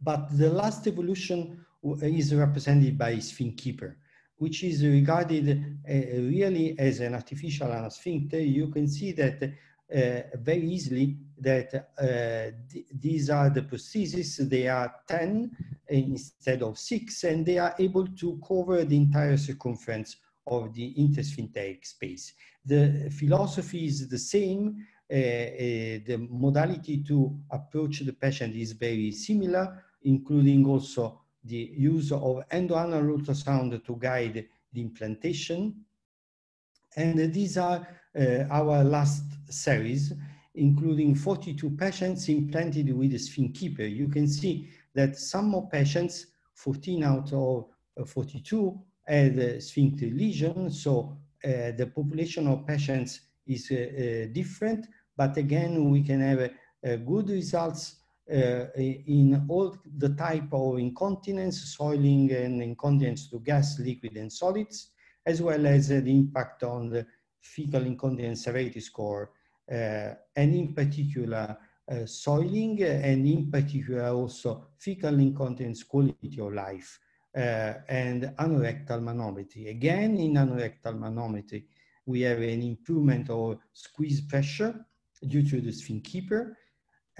But the last evolution is represented by SphinKeeper, which is regarded uh, really as an artificial sphincter. You can see that uh, very easily that uh, th these are the prostheses. They are 10 instead of six, and they are able to cover the entire circumference of the intersphincteric space. The philosophy is the same. Uh, the modality to approach the patient is very similar, including also the use of endoanal ultrasound to guide the implantation. And these are uh, our last series, including 42 patients implanted with a SphinKeeper. You can see that some more patients, 14 out of uh, 42, had a sphincter lesion. So uh, the population of patients is uh, uh, different, but again, we can have good results in all the type of incontinence, soiling and incontinence to gas, liquid and solids, as well as the impact on the fecal incontinence severity score, and in particular, uh, soiling and in particular also fecal incontinence quality of life uh, and anorectal manometry. Again, in anorectal manometry, we have an improvement of squeeze pressure due to the SphinKeeper.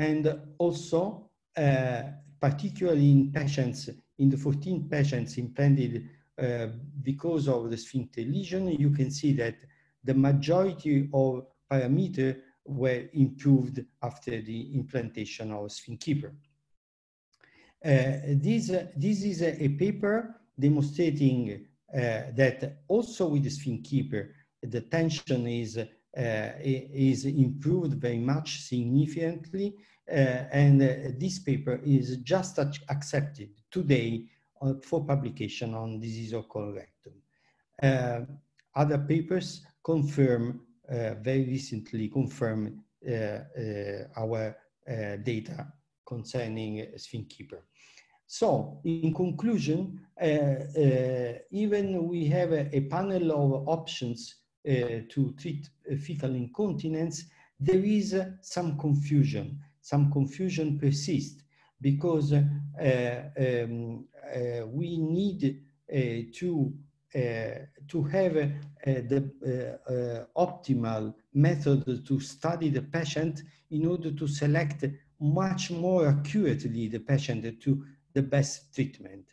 And also, uh, particularly in patients, in the 14 patients implanted uh, because of the sphincter lesion, you can see that the majority of parameters were improved after the implantation of SphinKeeper. Uh, this, this is a, a paper demonstrating uh, that also with the SphinKeeper, the tension is, uh, is improved very much significantly. Uh, and uh, this paper is just accepted today uh, for publication on disease of colorectal. other papers confirm, very recently confirm our data concerning SphinKeeper. So in conclusion, uh, uh, even we have a, a, panel of options uh, to treat fecal incontinence, there is some confusion. Some confusion persists because uh, um, uh, we need uh, to to have the optimal method to study the patient in order to select much more accurately the patient to the best treatment.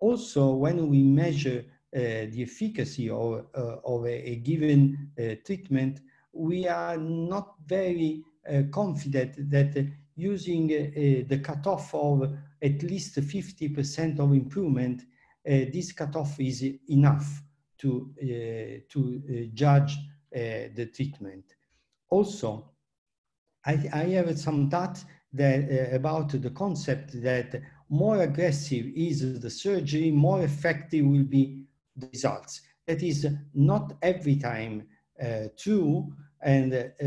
Also, when we measure uh, the efficacy of, uh, of a, a given uh, treatment, we are not very confident that using uh, the cutoff of at least 50% of improvement, uh, this cutoff is enough to, to judge the treatment. Also, I, I have some doubts that, about the concept that more aggressive is the surgery, more effective will be the results. That is not every time uh, true. And uh,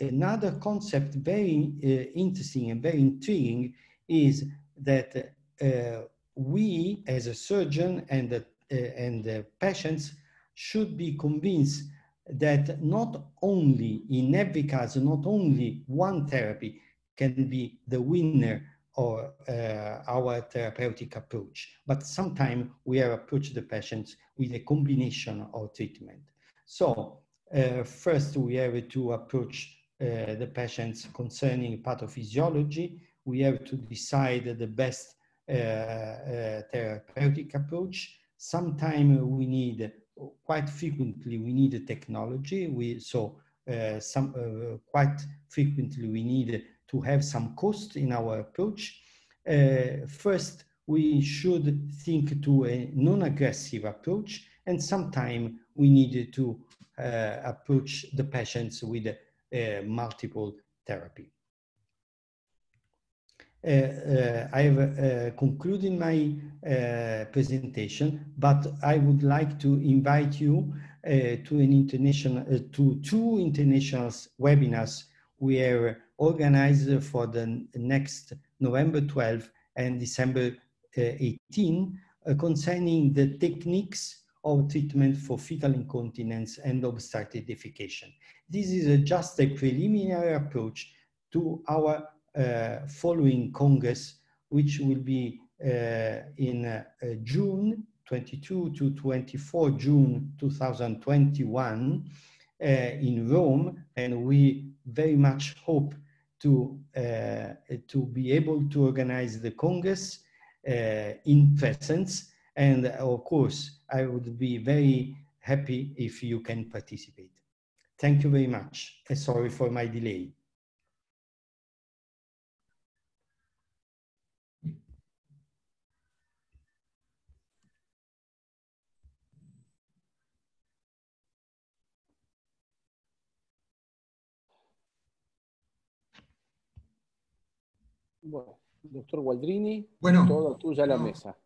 another concept very uh, interesting and very intriguing is that uh, we as a surgeon and, uh, and the patients should be convinced that not only in every case, not only one therapy can be the winner or uh, our therapeutic approach. But sometimes we have approached the patients with a combination of treatment. So uh, first we have to approach uh, the patients concerning pathophysiology. We have to decide the best uh, uh, therapeutic approach. Sometimes we need, quite frequently, we need technology. We, so uh, some, quite frequently we need to have some cost in our approach. Uh, first, we should think to a non-aggressive approach, and sometimes we need to uh, approach the patients with uh, multiple therapy. Uh, uh, I have uh, concluded my presentation, but I would like to invite you to an international, to two international webinars we are organized for the next November 12 and December uh, 18 uh, concerning the techniques of treatment for fecal incontinence and obstructed defecation. This is a, just a preliminary approach to our uh, following Congress, which will be uh, in uh, June 22 to 24 June 2021 uh, in Rome, and we very much hope to, uh, to be able to organize the Congress uh, in presence. And uh, of course, I would be very happy if you can participate. Thank you very much. And sorry for my delay. Bueno, doctor Gualdrini, bueno, toda tuya la mesa.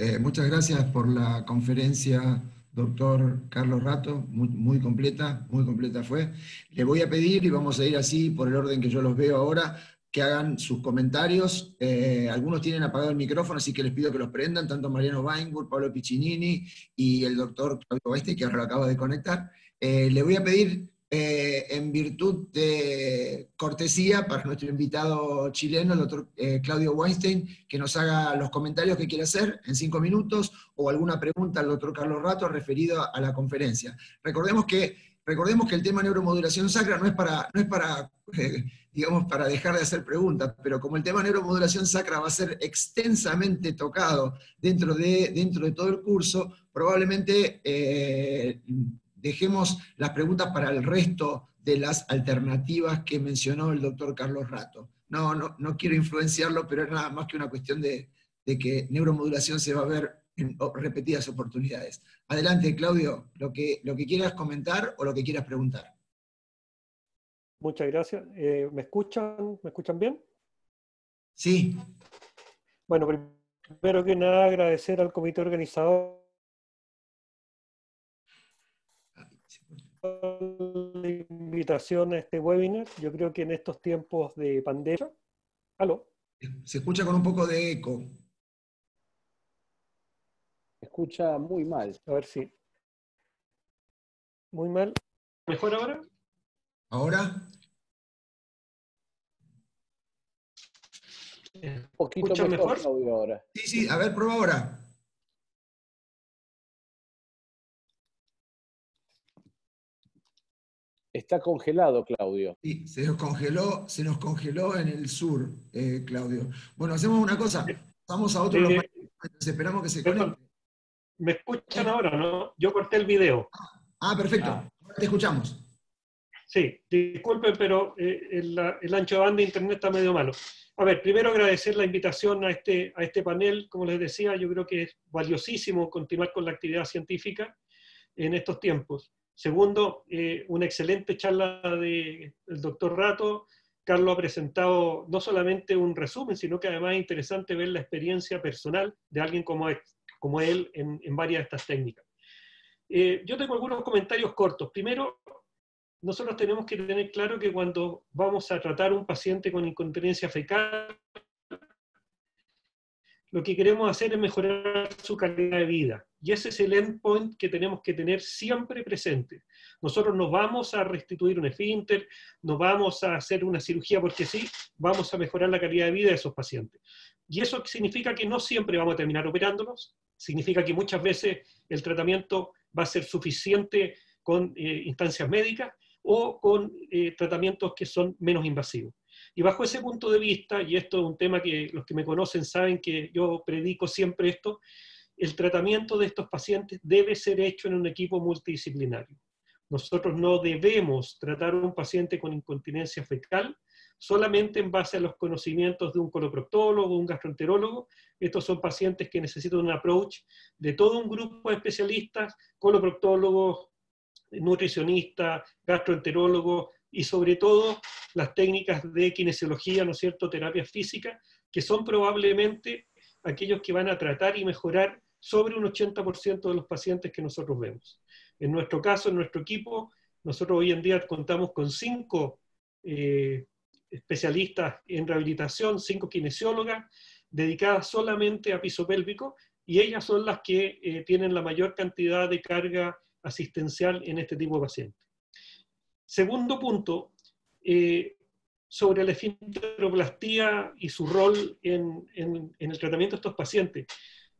Eh, muchas gracias por la conferencia, doctor Carlos Rato, muy, completa, muy completa fue. Le voy a pedir, y vamos a ir así por el orden que yo los veo ahora, que hagan sus comentarios. Eh, algunos tienen apagado el micrófono, así que les pido que los prendan, tanto Mariano Weingut, Pablo Piccinini y el doctor Claudio Baiste, que ahora lo acaba de conectar. Eh, le voy a pedir, eh, en virtud de cortesía para nuestro invitado chileno, el doctor eh, Claudio Weinstein, que nos haga los comentarios que quiere hacer en cinco minutos o alguna pregunta al doctor Carlos Rato referido a la conferencia. Recordemos que, recordemos que el tema neuromodulación sacra no es para, no es para eh, digamos, para dejar de hacer preguntas, pero como el tema neuromodulación sacra va a ser extensamente tocado dentro de, dentro de todo el curso, probablemente eh, dejemos las preguntas para el resto de las alternativas que mencionó el doctor Carlos Rato. No, no, no quiero influenciarlo, pero es nada más que una cuestión de, de que neuromodulación se va a ver en repetidas oportunidades. Adelante, Claudio, lo que, lo que quieras comentar o lo que quieras preguntar. Muchas gracias. Eh, ¿Me escuchan? ¿Me escuchan bien? Sí, Bueno, primero que nada agradecer al comité organizador la invitación a este webinar. Yo creo que en estos tiempos de pandemia. ¿Aló? se escucha con un poco de eco. Escucha muy mal. A ver si. Muy mal. ¿Mejor ahora? Ahora, Un poquito ¿Escucha mejor, mejor? Ahora. sí, sí, a ver, prueba ahora. Está congelado, Claudio. Sí, se nos congeló, se nos congeló en el sur, eh, Claudio. Bueno, hacemos una cosa, vamos a otro Eh, esperamos que se perdón. conecte. ¿Me escuchan ahora, no? Yo corté el video. Ah, perfecto, Ah. ahora te escuchamos. Sí, disculpen, pero eh, el, el ancho de banda de internet está medio malo. A ver, primero agradecer la invitación a este, a este panel. Como les decía, yo creo que es valiosísimo continuar con la actividad científica en estos tiempos. Segundo, eh, una excelente charla del doctor Rato. Carlos ha presentado no solamente un resumen, sino que además es interesante ver la experiencia personal de alguien como él, en, varias de estas técnicas. Eh, yo tengo algunos comentarios cortos. Primero, nosotros tenemos que tener claro que cuando vamos a tratar un paciente con incontinencia fecal, lo que queremos hacer es mejorar su calidad de vida. Y ese es el endpoint que tenemos que tener siempre presente. Nosotros no vamos a restituir un esfínter, no vamos a hacer una cirugía porque sí, vamos a mejorar la calidad de vida de esos pacientes. Y eso significa que no siempre vamos a terminar operándolos, significa que muchas veces el tratamiento va a ser suficiente con eh, instancias médicas o con eh, tratamientos que son menos invasivos. Y bajo ese punto de vista, y esto es un tema que los que me conocen saben que yo predico siempre esto, el tratamiento de estos pacientes debe ser hecho en un equipo multidisciplinario. Nosotros no debemos tratar a un paciente con incontinencia fecal solamente en base a los conocimientos de un coloproctólogo, un gastroenterólogo. Estos son pacientes que necesitan un approach de todo un grupo de especialistas, coloproctólogos, nutricionistas, gastroenterólogos y sobre todo las técnicas de kinesiología, ¿no cierto?, terapia física, que son probablemente aquellos que van a tratar y mejorar sobre un 80% de los pacientes que nosotros vemos. En nuestro caso, en nuestro equipo, nosotros hoy en día contamos con cinco eh, especialistas en rehabilitación, cinco kinesiólogas, dedicadas solamente a piso pélvico, y ellas son las que eh, tienen la mayor cantidad de carga asistencial en este tipo de pacientes. Segundo punto, eh, sobre la esfinteroplastía y su rol en, en, en, el tratamiento de estos pacientes.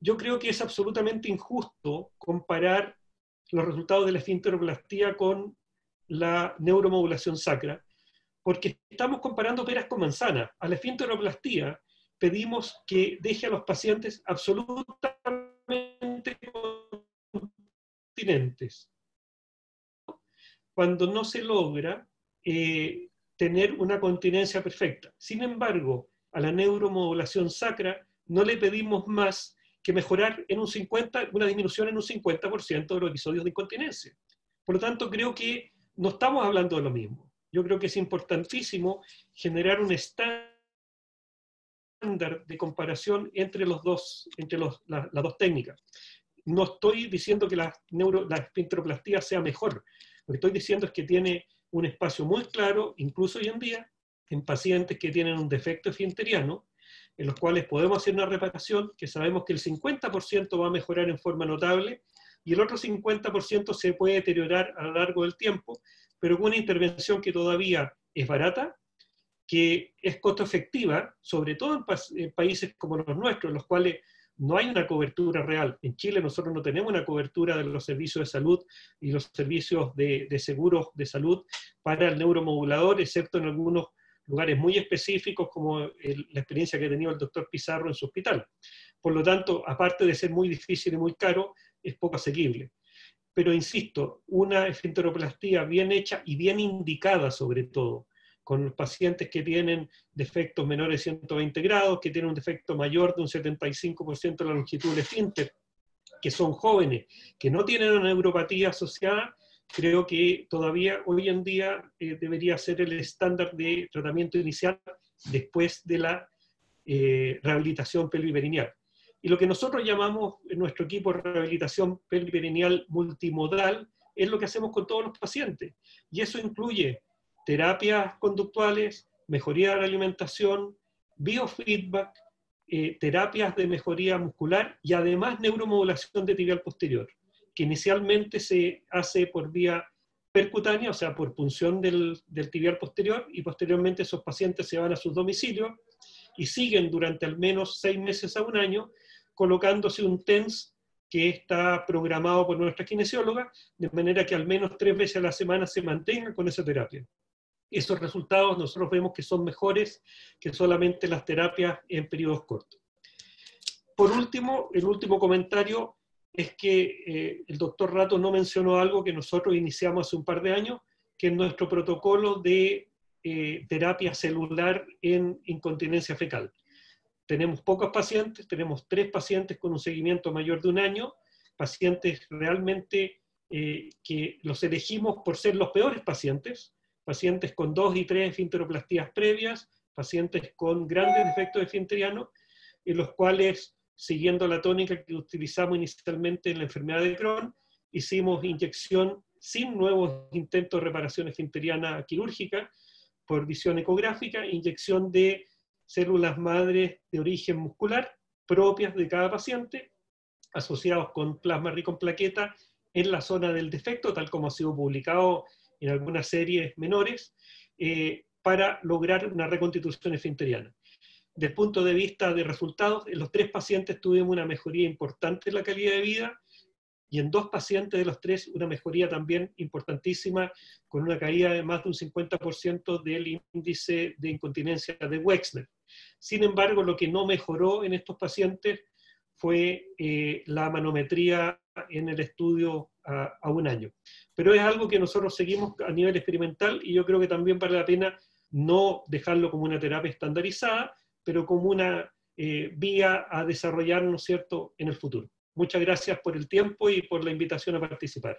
Yo creo que es absolutamente injusto comparar los resultados de la esfinteroplastía con la neuromodulación sacra, porque estamos comparando peras con manzanas. A la esfinteroplastía pedimos que deje a los pacientes absolutamente continentes. Cuando no se logra eh, tener una continencia perfecta. Sin embargo, a la neuromodulación sacra no le pedimos más que mejorar en un 50, una disminución en un 50% de los episodios de incontinencia. Por lo tanto, creo que no estamos hablando de lo mismo. Yo creo que es importantísimo generar un estándar de comparación entre, los dos, entre las dos técnicas. No estoy diciendo que la, neuro, la sea mejor. Lo que estoy diciendo es que tiene un espacio muy claro, incluso hoy en día, en pacientes que tienen un defecto esfinteriano, en los cuales podemos hacer una reparación que sabemos que el 50% va a mejorar en forma notable y el otro 50% se puede deteriorar a lo largo del tiempo, pero con una intervención que todavía es barata, que es costo efectiva, sobre todo en, países como los nuestros, en los cuales no hay una cobertura real. En Chile nosotros no tenemos una cobertura de los servicios de salud y los servicios de, de seguros de salud para el neuromodulador, excepto en algunos lugares muy específicos como el- la experiencia que ha tenido el doctor Pizarro en su hospital. Por lo tanto, aparte de ser muy difícil y muy caro, es poco asequible. Pero insisto, una esfinteroplastía bien hecha y bien indicada sobre todo, con pacientes que tienen defectos menores de 120 grados, que tienen un defecto mayor de un 75% de la longitud del esfínter, que son jóvenes, que no tienen una neuropatía asociada, creo que todavía hoy en día eh, debería ser el estándar de tratamiento inicial después de la eh, rehabilitación pelviperineal. Y lo que nosotros llamamos en nuestro equipo rehabilitación pelviperineal multimodal es lo que hacemos con todos los pacientes. Y eso incluye terapias conductuales, mejoría de la alimentación, biofeedback, eh, terapias de mejoría muscular y además neuromodulación de tibial posterior, que inicialmente se hace por vía percutánea, o sea, por punción del, del tibial posterior, y posteriormente esos pacientes se van a sus domicilios y siguen durante al menos seis meses a un año colocándose un TENS que está programado por nuestra kinesióloga, de manera que al menos tres veces a la semana se mantenga con esa terapia. Esos resultados nosotros vemos que son mejores que solamente las terapias en periodos cortos. Por último, el último comentario es que eh, el doctor Rato no mencionó algo que nosotros iniciamos hace un par de años, que es nuestro protocolo de eh, terapia celular en incontinencia fecal. Tenemos pocos pacientes, tenemos tres pacientes con un seguimiento mayor de un año, pacientes realmente eh, que los elegimos por ser los peores pacientes, pacientes con dos y tres esfinteroplastías previas, pacientes con grandes defectos esfinterianos, en los cuales, siguiendo la tónica que utilizamos inicialmente en la enfermedad de Crohn, hicimos inyección sin nuevos intentos de reparación esfinteriana quirúrgica, por visión ecográfica, inyección de células madres de origen muscular propias de cada paciente, asociados con plasma rico en plaqueta en la zona del defecto, tal como ha sido publicado en algunas series menores, eh, para lograr una reconstitución esfinteriana. Desde el punto de vista de resultados, en los tres pacientes tuvimos una mejoría importante en la calidad de vida, y en dos pacientes de los tres una mejoría también importantísima, con una caída de más de un 50% del índice de incontinencia de Wexner. Sin embargo, lo que no mejoró en estos pacientes fue eh, la manometría en el estudio a, a, un año. Pero es algo que nosotros seguimos a nivel experimental y yo creo que también vale la pena no dejarlo como una terapia estandarizada, pero como una eh, vía a desarrollar, ¿no es cierto?, en el futuro. Muchas gracias por el tiempo y por la invitación a participar.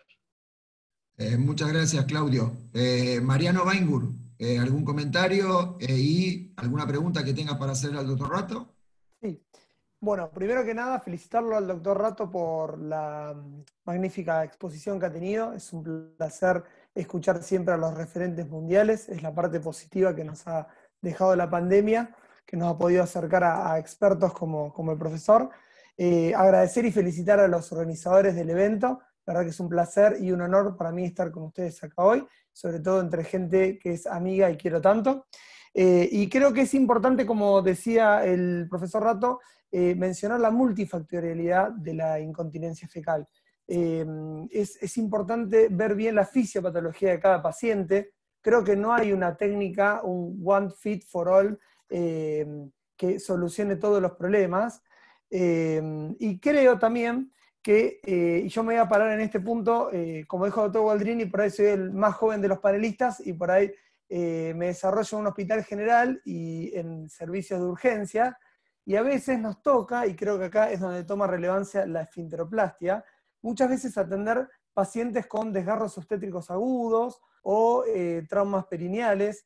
Eh, muchas gracias, Claudio. Eh, Mariano Weingur, eh, ¿algún comentario y alguna pregunta que tenga para hacer al doctor Rato? Sí. Bueno, primero que nada, felicitarlo al doctor Rato por la magnífica exposición que ha tenido. Es un placer escuchar siempre a los referentes mundiales. Es la parte positiva que nos ha dejado la pandemia, que nos ha podido acercar a, a expertos como, como el profesor. Eh, agradecer y felicitar a los organizadores del evento. La verdad que es un placer y un honor para mí estar con ustedes acá hoy, sobre todo entre gente que es amiga y quiero tanto. Eh, y creo que es importante, como decía el profesor Rato, eh, mencionar la multifactorialidad de la incontinencia fecal. Eh, es, es, importante ver bien la fisiopatología de cada paciente. Creo que no hay una técnica, un one fit for all, que solucione todos los problemas. Eh, y creo también que, eh, y yo me voy a parar en este punto, eh, como dijo el doctor Waldrini, por ahí soy el más joven de los panelistas y por ahí me desarrollo en un hospital general y en servicios de urgencia, y a veces nos toca, y creo que acá es donde toma relevancia la esfinteroplastia, muchas veces atender pacientes con desgarros obstétricos agudos o traumas perineales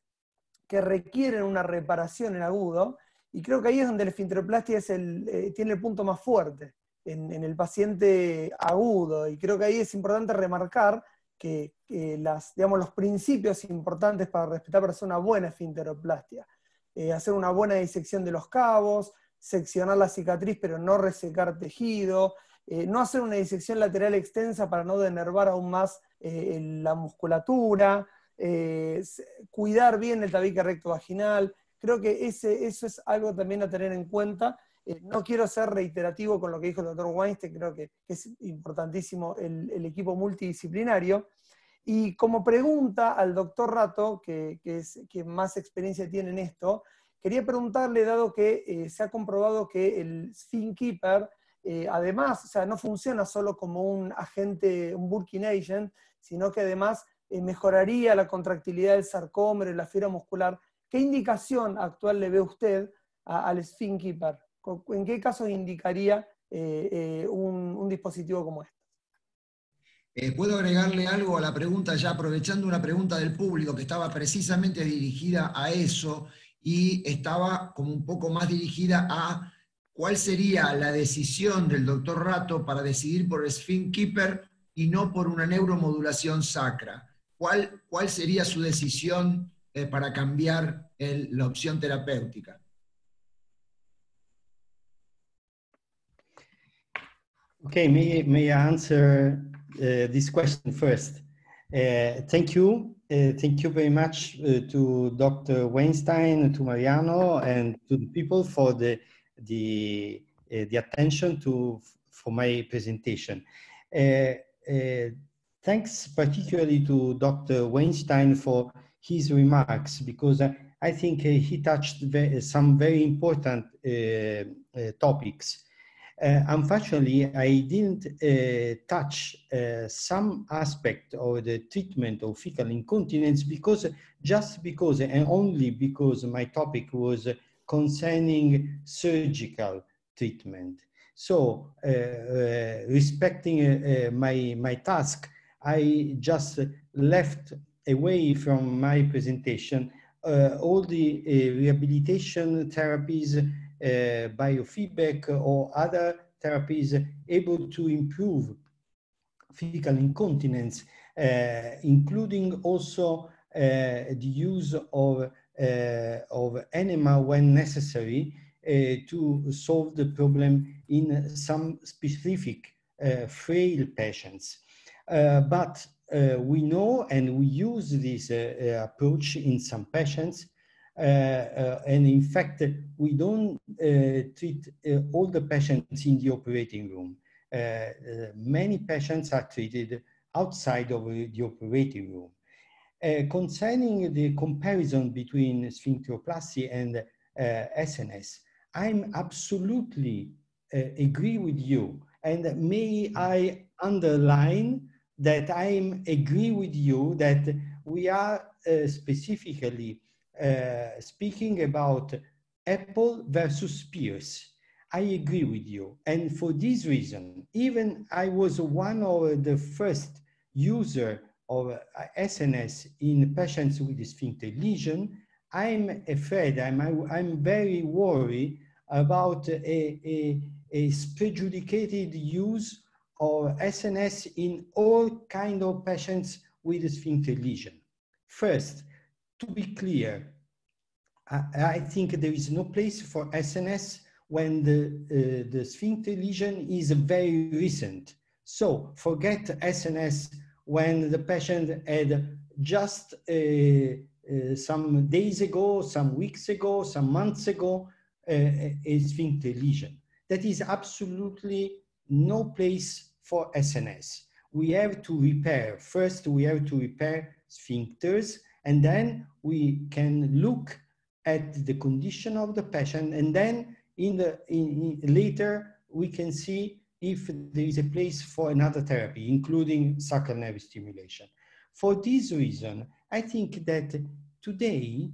que requieren una reparación en agudo, Y creo que ahí es donde la esfinteroplastia es el, eh, tiene el punto más fuerte, en, el paciente agudo. Y creo que ahí es importante remarcar que, las, los principios importantes para respetar para hacer una buena esfinteroplastia. Eh, hacer una buena disección de los cabos, seccionar la cicatriz pero no resecar tejido, eh, no hacer una disección lateral extensa para no denervar aún más la musculatura, eh, cuidar bien el tabique recto vaginal. Creo que ese, eso es algo también a tener en cuenta. no quiero ser reiterativo con lo que dijo el doctor Weinstein, creo que, es importantísimo el, equipo multidisciplinario. Y como pregunta al doctor Rato, que, que, más experiencia tiene en esto, quería preguntarle, dado que se ha comprobado que el Keeper eh, además, o sea, no funciona solo como un agente, un bulking agent, sino que además eh, mejoraría la contractilidad del sarcómero y la fibra muscular. ¿Qué indicación actual le ve usted al Sphin Keeper? ¿En qué casos indicaría eh, un, un, dispositivo como este? Puedo agregarle algo a la pregunta, ya aprovechando una pregunta del público que estaba precisamente dirigida a eso y estaba como un poco más dirigida a ¿cuál sería la decisión del doctor Rato para decidir por Sphin Keeper y no por una neuromodulación sacra? ¿Cuál, cuál sería su decisión eh, para cambiar el, la opción terapéutica? Okay, may, may I answer uh, this question first? Uh, thank you. Uh, thank you very much uh, to Dr. Wainstein, to Mariano, and to the people for the the, uh, the attention to, for my presentation. Uh, uh, thanks particularly to Dr. Wainstein for his remarks, because I think he touched some very important topics. Uh, unfortunately, I didn't uh, touch uh, some aspect of the treatment of fecal incontinence because just because and only because my topic was concerning surgical treatment. So uh, uh, respecting uh, my, my task, I just left away from my presentation all the rehabilitation therapies, biofeedback or other therapies able to improve fecal incontinence, uh, including also uh, the use of uh, of enema when necessary uh, to solve the problem in some specific uh, frail patients. But we know and we use this approach in some patients uh, uh, and in fact, we don't uh, treat all the patients in the operating room. many patients are treated outside of the operating room. Uh, concerning the comparison between sphincteroplasty and uh, SNS, I'm absolutely uh, agree with you. And may I underline that I agree with you that we are uh, specifically uh, speaking about Apple versus peers. I agree with you. And for this reason, even I was one of the first user of SNS in patients with sphincter lesion, I'm afraid, I'm, I'm very worried about a, a, a prejudicated use of SNS in all kind of patients with sphincter lesion. First, to be clear, I, I think there is no place for SNS when the, uh, the sphincter lesion is very recent. So forget SNS when the patient had just uh, uh, some days ago, some weeks ago, some months ago, uh, a sphincter lesion. That is absolutely no place for SNS. We have to repair. First, we have to repair sphincters, and then we can look at the condition of the patient, and then in the in, in, later we can see if there is a place for another therapy, including sacral nerve stimulation. For this reason, I think that today,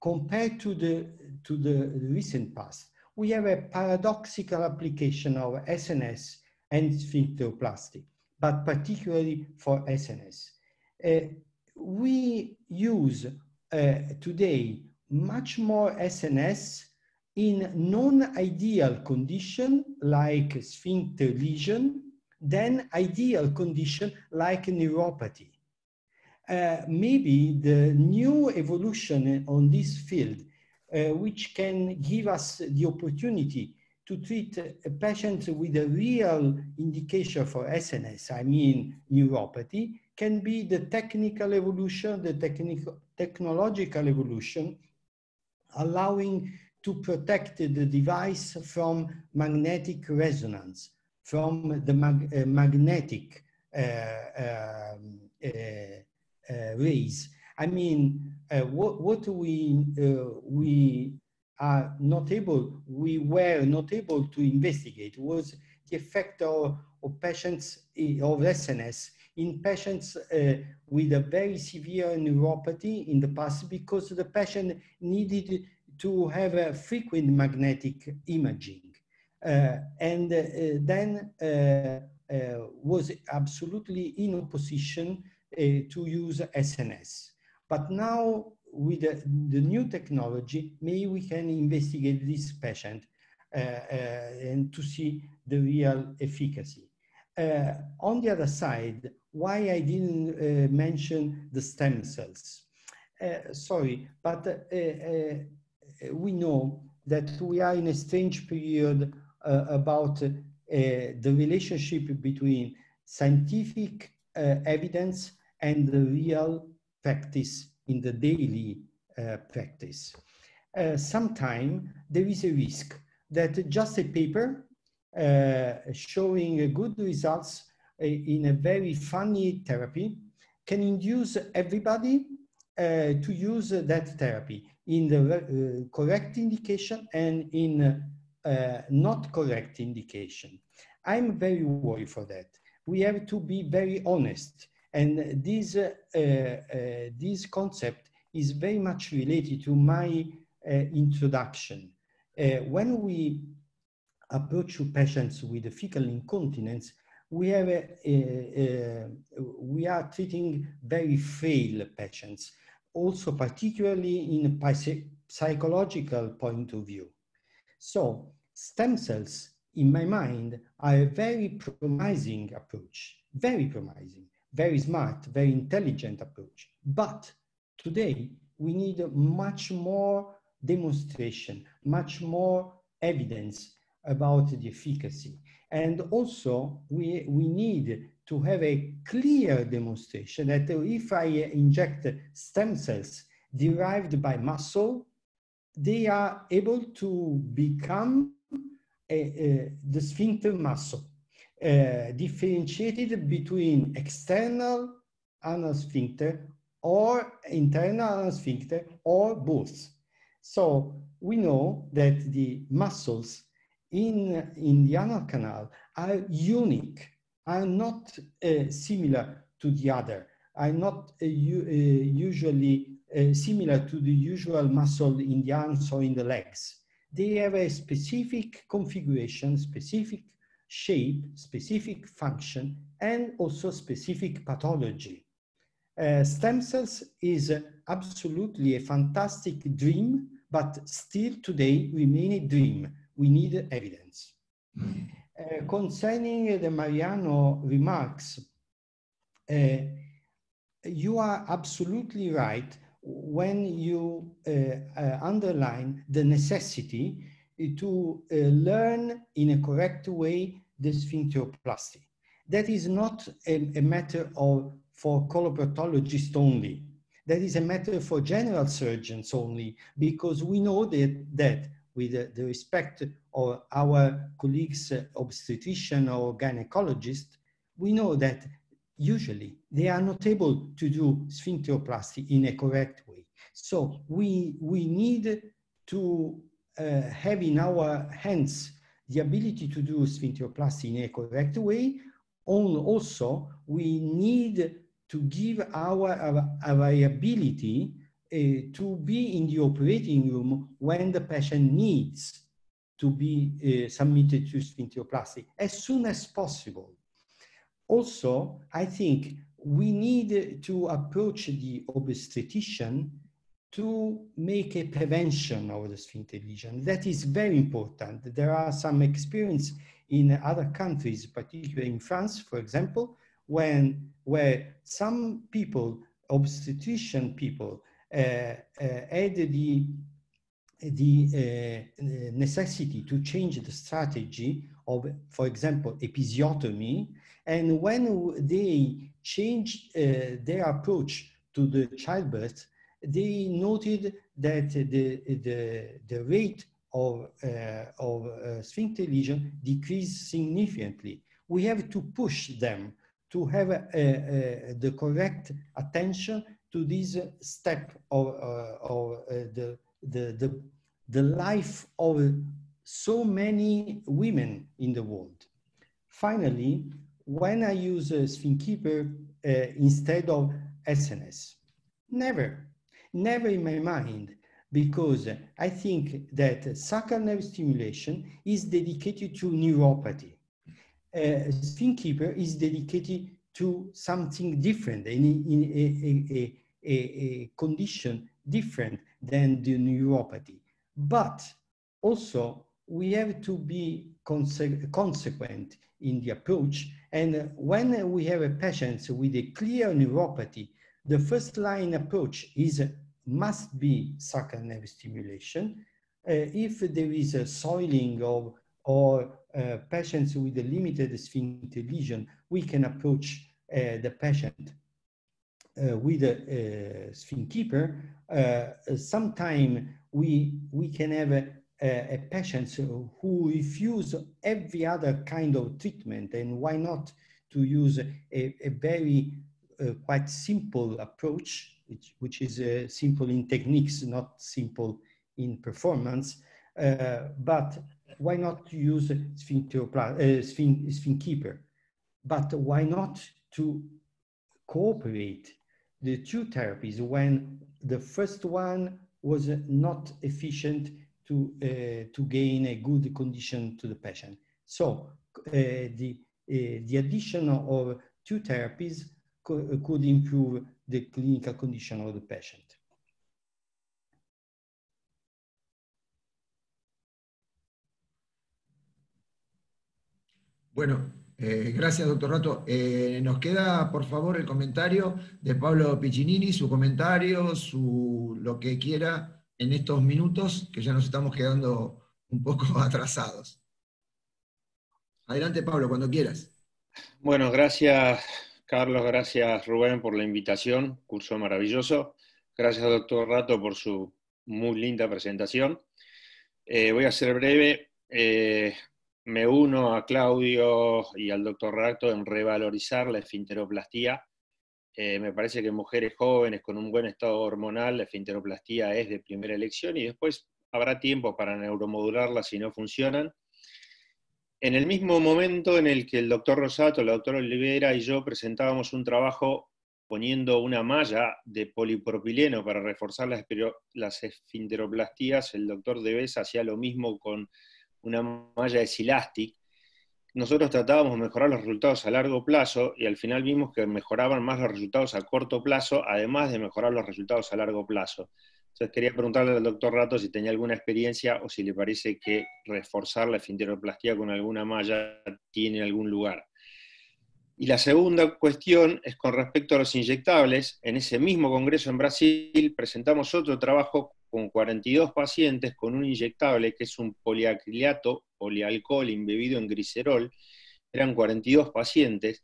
compared to the, to the recent past, we have a paradoxical application of SNS and sphincteroplasty, but particularly for SNS. Uh, we use uh, today much more SNS in non-ideal condition like sphincter lesion than ideal condition like neuropathy. Uh, maybe the new evolution on this field, uh, which can give us the opportunity to treat a patient with a real indication for SNS, I mean neuropathy, can be the technical evolution, the technical, technological evolution, allowing to protect the device from magnetic resonance, from the mag uh, magnetic uh, um, uh, rays. I mean, what, what we, we are not able, we were not able to investigate was the effect of, of patients of SNS in patients uh, with a very severe neuropathy in the past because the patient needed to have a frequent magnetic imaging. Uh, and uh, then was absolutely in opposition to use SNS. But now with the, the, new technology, maybe we can investigate this patient uh, uh, and to see the real efficacy. Uh, on the other side, why I didn't mention the stem cells. sorry, but we know that we are in a strange period uh, about uh, the relationship between scientific uh, evidence and the real practice in the daily uh, practice. Uh, Sometimes there is a risk that just a paper uh, showing good results in a very funny therapy can induce everybody to use that therapy in the uh, correct indication and in uh, not correct indication. I'm very worried for that. We have to be very honest. And this, uh, uh, this concept is very much related to my uh, introduction. Uh, when we approach patients with fecal incontinence, we have a, a, a, we are treating very frail patients also particularly in a psychological point of view. So stem cells, in my mind, are a very promising approach, very promising, very smart, very intelligent approach. But today, we need much more demonstration, much more evidence about the efficacy. And also, we, we need to have a clear demonstration that if I inject stem cells derived by muscle, they are able to become a, a, the sphincter muscle, differentiated between external anal sphincter or internal anal sphincter or both. So we know that the muscles in, in the anal canal are unique are not uh, similar to the other, are not uh, uh usually uh, similar to the usual muscle in the arms or in the legs. They have a specific configuration, specific shape, specific function, and also specific pathology. Uh, stem cells is absolutely a fantastic dream, but still today remain a dream. We need evidence. Uh, concerning the Mariano remarks, uh, you are absolutely right when you uh, underline the necessity to learn in a correct way the sphincteroplasty. That is not a, a matter of for coloproctologists only. That is a matter for general surgeons only, because we know that, that with the respect of our colleagues obstetrician or gynecologist, we know that usually they are not able to do sphincteroplasty in a correct way. So we, we need to uh, have in our hands the ability to do sphincteroplasty in a correct way. Also, we need to give our availability uh, to be in the operating room when the patient needs to be uh, submitted to sphincteroplasty as soon as possible. Also, I think we need to approach the obstetrician to make a prevention of the sphincter lesion. That is very important. There are some experience in other countries, particularly in France, for example, when where some people, obstetrician people, uh, uh, the the uh, necessity to change the strategy of, for example, episiotomy. And when they changed uh, their approach to the childbirth, they noted that the, the, the rate of, uh, of uh, sphincter lesion decreased significantly. We have to push them to have uh, uh, the correct attention to this step of, uh, of the, the, the, the life of so many women in the world. Finally, when I use a SphinKeeper uh, instead of SNS, never, never in my mind, because I think that sacral nerve stimulation is dedicated to neuropathy. Uh, SphinKeeper is dedicated to something different, in, in a, a, a, a condition different than the neuropathy. But also, we have to be conse consequent in the approach. And when we have a patient with a clear neuropathy, the first line approach is must be sacral nerve stimulation. Uh, if there is a soiling of or uh, patients with a limited sphincter lesion, we can approach uh, the patient uh, with a, a SphinKeeper. Uh, sometime we, we can have a, a, a patients who refuse every other kind of treatment and why not to use a, a very uh, quite simple approach, which, which is uh, simple in techniques, not simple in performance. Uh, but why not use sphincter, uh, SphinKeeper? But why not to cooperate the two therapies when the first one was not efficient to, uh, to gain a good condition to the patient. So uh, the, uh, the addition of two therapies co could improve the clinical condition of the patient. Bueno, eh, gracias, doctor Rato. Eh, nos queda, por favor, el comentario de Pablo Piccinini, su comentario, su, lo que quiera en estos minutos, que ya nos estamos quedando un poco *laughs* atrasados. Adelante, Pablo, cuando quieras. Bueno, gracias, Carlos, gracias, Rubén, por la invitación. Curso maravilloso. Gracias, doctor Rato, por su muy linda presentación. Eh, voy a ser breve. Eh, me uno a Claudio y al doctor Rato en revalorizar la esfinteroplastía. Eh, me parece que mujeres jóvenes con un buen estado hormonal la esfinteroplastía es de primera elección y después habrá tiempo para neuromodularla si no funcionan. En el mismo momento en el que el doctor Rosato, la doctora Olivera y yo presentábamos un trabajo poniendo una malla de polipropileno para reforzar las, las esfinteroplastías, el doctor Debes hacía lo mismo con una malla de silastic, nosotros tratábamos de mejorar los resultados a largo plazo y al final vimos que mejoraban más los resultados a corto plazo, además de mejorar los resultados a largo plazo. Entonces quería preguntarle al doctor Rato si tenía alguna experiencia o si le parece que reforzar la esfinteroplastía con alguna malla tiene algún lugar. Y la segunda cuestión es con respecto a los inyectables. En ese mismo congreso en Brasil presentamos otro trabajo con 42 pacientes con un inyectable que es un poliacrilato, polialcohol embebido en glicerol. Eran 42 pacientes.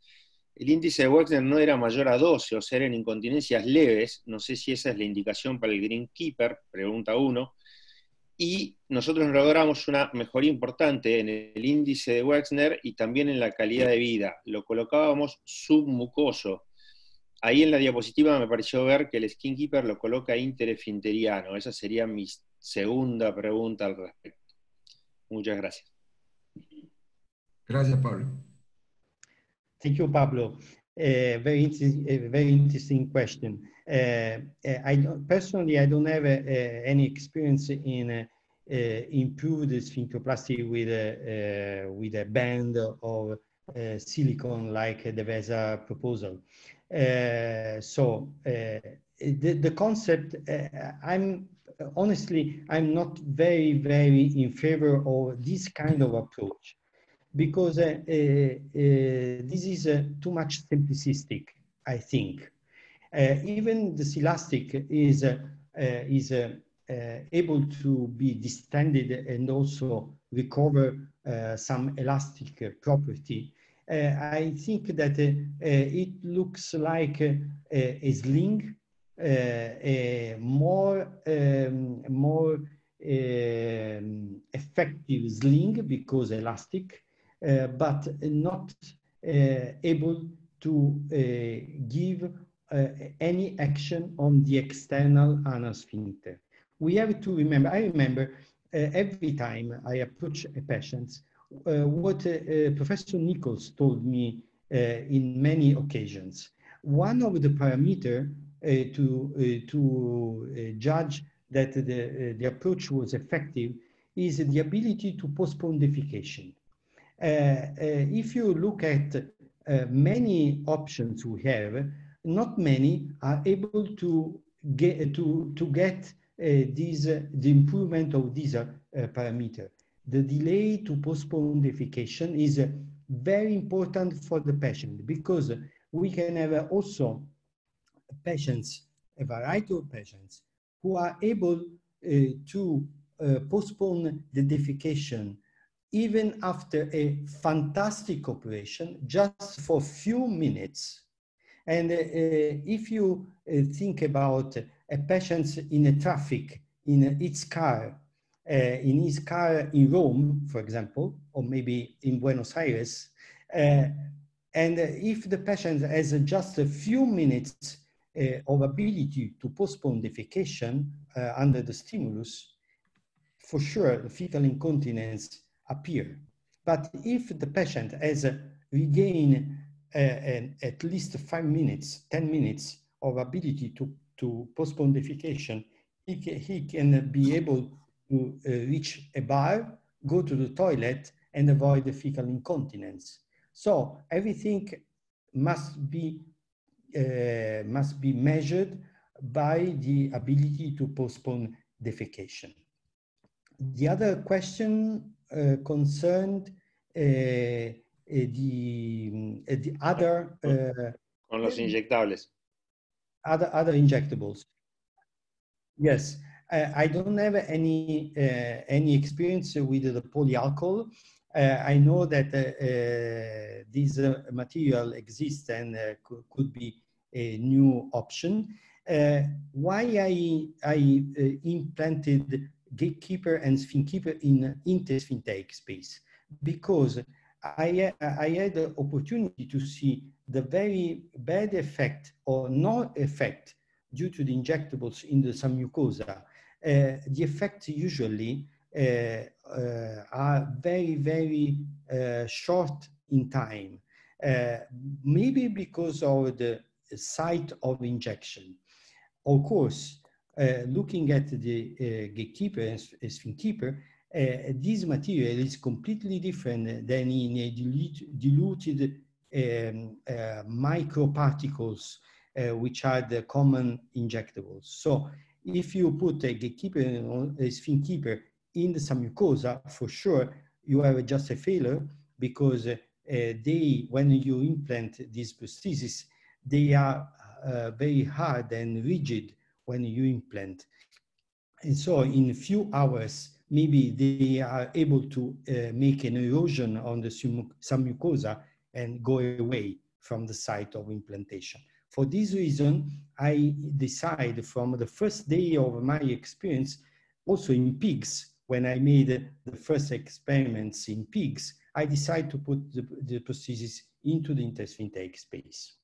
El índice de Wexner no era mayor a 12, o sea, eran incontinencias leves. No sé si esa es la indicación para el Greenkeeper, pregunta uno y nosotros logramos una mejoría importante en el índice de Wexner y también en la calidad de vida. Lo colocábamos submucoso. Ahí en la diapositiva me pareció ver que el Skin Keeper lo coloca interefinteriano. Esa sería mi segunda pregunta al respecto. Muchas gracias. Gracias, Pablo. Thank you, Pablo. Uh, very, interesting, uh, very interesting question. Uh, I don't, personally, I don't have any experience in improved sphincteroplasty with a, with a band of silicone like the VESA proposal. so the, the concept, uh, I'm honestly, I'm not very, very in favor of this kind of approach because uh, uh, uh, this is uh, too much simplistic, I think. Uh, even the elastic is, uh, is able to be distended and also recover some elastic property. I think that it looks like a, a sling a more um, more um, effective sling because elastic, uh, but not uh, able to uh, give uh, any action on the external anal sphincter. We have to remember, I remember uh, every time I approach a patient, uh, what Professor Nichols told me in many occasions. One of the parameter uh, to, uh, to uh, judge that the, the approach was effective is the ability to postpone defecation. If you look at many options we have, not many are able to get to to get uh, these uh, the improvement of these uh, parameter. The delay to postpone defecation is very important for the patient because we can have also patients, a variety of patients, who are able uh, to uh, postpone the defecation even after a fantastic operation just for few minutes. And uh, if you uh, think about a patient in a traffic, in its car, uh, in his car in Rome, for example, or maybe in Buenos Aires, uh, and if the patient has just a few minutes uh, of ability to postpone defecation uh, under the stimulus, for sure the fecal incontinence appear. But if the patient has uh, regained an, at least five minutes, 10 minutes of ability to, to postpone defecation, he can, he can be able to uh, reach a bar, go to the toilet, and avoid the fecal incontinence. So everything must be uh, must be measured by the ability to postpone defecation. The other question uh, concerned uh, uh the, uh, the other... Uh, Con los inyectables. Other, other injectables. Yes, I don't have any, any experience with the polyalcohol. Uh, I know that uh, uh, this material exists and could, could, be a new option. why I, I implanted gatekeeper and SphinKeeper in intersphincteric space? Because I, I had the opportunity to see the very bad effect or no effect due to the injectables in the submucosa. Uh, the effect usually uh, uh, are very, very uh, short in time. maybe because of the site of injection. Of course, looking at the gatekeeper and SphinKeeper, uh, this material is completely different than in a dilute, diluted um, uh, microparticles, uh, which are the common injectables. So if you put a gatekeeper or a SphinKeeper in the submucosa, for sure, you have just a failure because uh, they, when you implant these prostheses, they are uh, very hard and rigid when you implant. And so in a few hours, maybe they are able to uh, make an erosion on the submucosa and go away from the site of implantation. For this reason, I decide from the first day of my experience, also in pigs, when I made the first experiments in pigs, I decided to put the, the prosthesis into the intersphincteric space.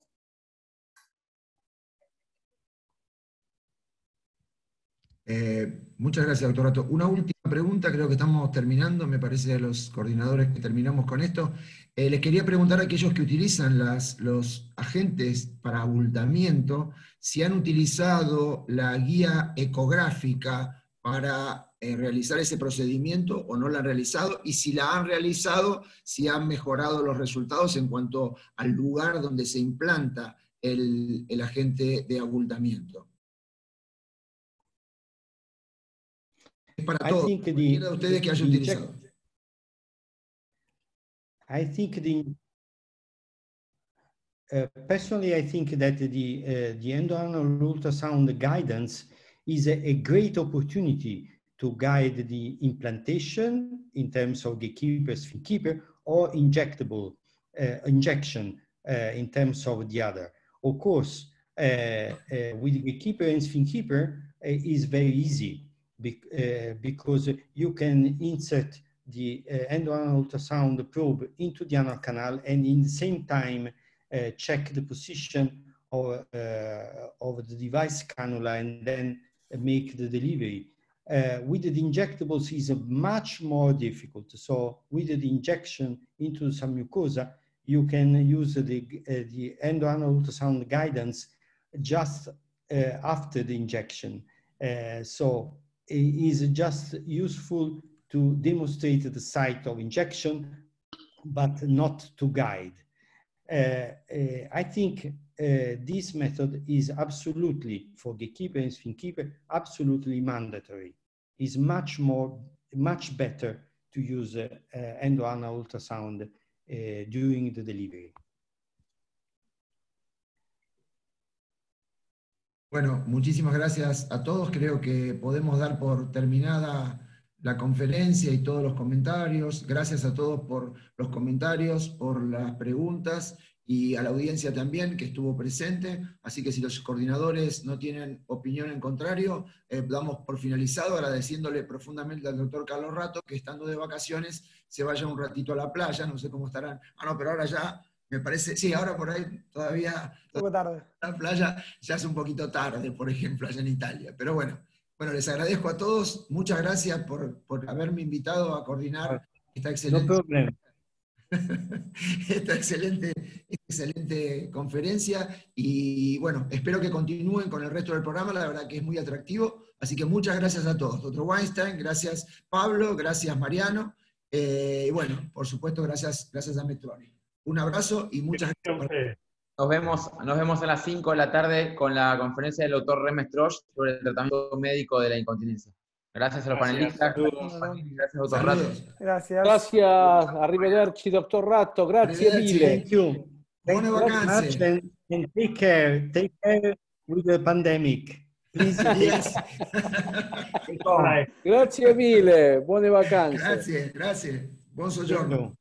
Eh, muchas gracias, doctor Rato. Una última pregunta, creo que estamos terminando, me parece a los coordinadores que terminamos con esto. Eh, les quería preguntar a aquellos que utilizan los agentes para abultamiento, si han utilizado la guía ecográfica para eh, realizar ese procedimiento o no la han realizado, y si la han realizado, si han mejorado los resultados en cuanto al lugar donde se implanta el agente de abultamiento. Para I todos, think the, ustedes que haya the inject- utilizado. I think the uh, personally, I think that the uh, the endoanal ultrasound guidance is a, a great opportunity to guide the implantation in terms of gatekeeper, keeper, or injectable uh, injection uh, in terms of the other. Of course, uh, uh, with gatekeeper and SphinKeeper uh, is very easy uh, because you can insert the uh, endoanal ultrasound probe into the anal canal and in the same time uh, check the position of, of the device cannula and then make the delivery. Uh, with the injectables is much more difficult. So with the injection into submucosa, you can use the, uh, the endoanal ultrasound guidance just uh, after the injection. So is just useful to demonstrate the site of injection, but not to guide. Uh, uh, I think uh, this method is absolutely, for gatekeeper and SphinKeeper, absolutely mandatory. It's much more, much better to use uh, uh, endoanal ultrasound during the delivery. Bueno, muchísimas gracias a todos. Creo que podemos dar por terminada la conferencia y todos los comentarios. Gracias a todos por los comentarios, por las preguntas y a la audiencia también que estuvo presente. Así que si los coordinadores no tienen opinión en contrario, eh, damos por finalizado agradeciéndole profundamente al doctor Carlos Rato que estando de vacaciones se vaya un ratito a la playa. No sé cómo estarán. Ah, no, pero ahora ya me parece, sí, ahora por ahí todavía Un poco tarde. la playa ya es un poquito tarde, por ejemplo, allá en Italia. Pero bueno, bueno, les agradezco a todos. Muchas gracias por, por haberme invitado a coordinar esta No excelente, problem. *laughs* esta excelente, excelente conferencia. Y bueno, espero que continúen con el resto del programa. La verdad que es muy atractivo. Así que muchas gracias a todos. Doctor Weinstein, gracias Pablo, gracias Mariano. Eh, y bueno, por supuesto, gracias, gracias a Metroni. Un abrazo y muchas gracias. Nos vemos, nos vemos a las 5 de la tarde con la conferencia del doctor Remes Trosch sobre el tratamiento médico de la incontinencia. Gracias a los Gracias, panelistas. saludos. Gracias, doctor Rato. Gracias. Gracias, arrivederci, dottor Ratto, grazie mille. Thank you. Buone vacanze. and, take care. Take care with the pandemic. Please Yes. *laughs* *laughs* Grazie mille, buone vacanze. Grazie, grazie. Buon soggiorno.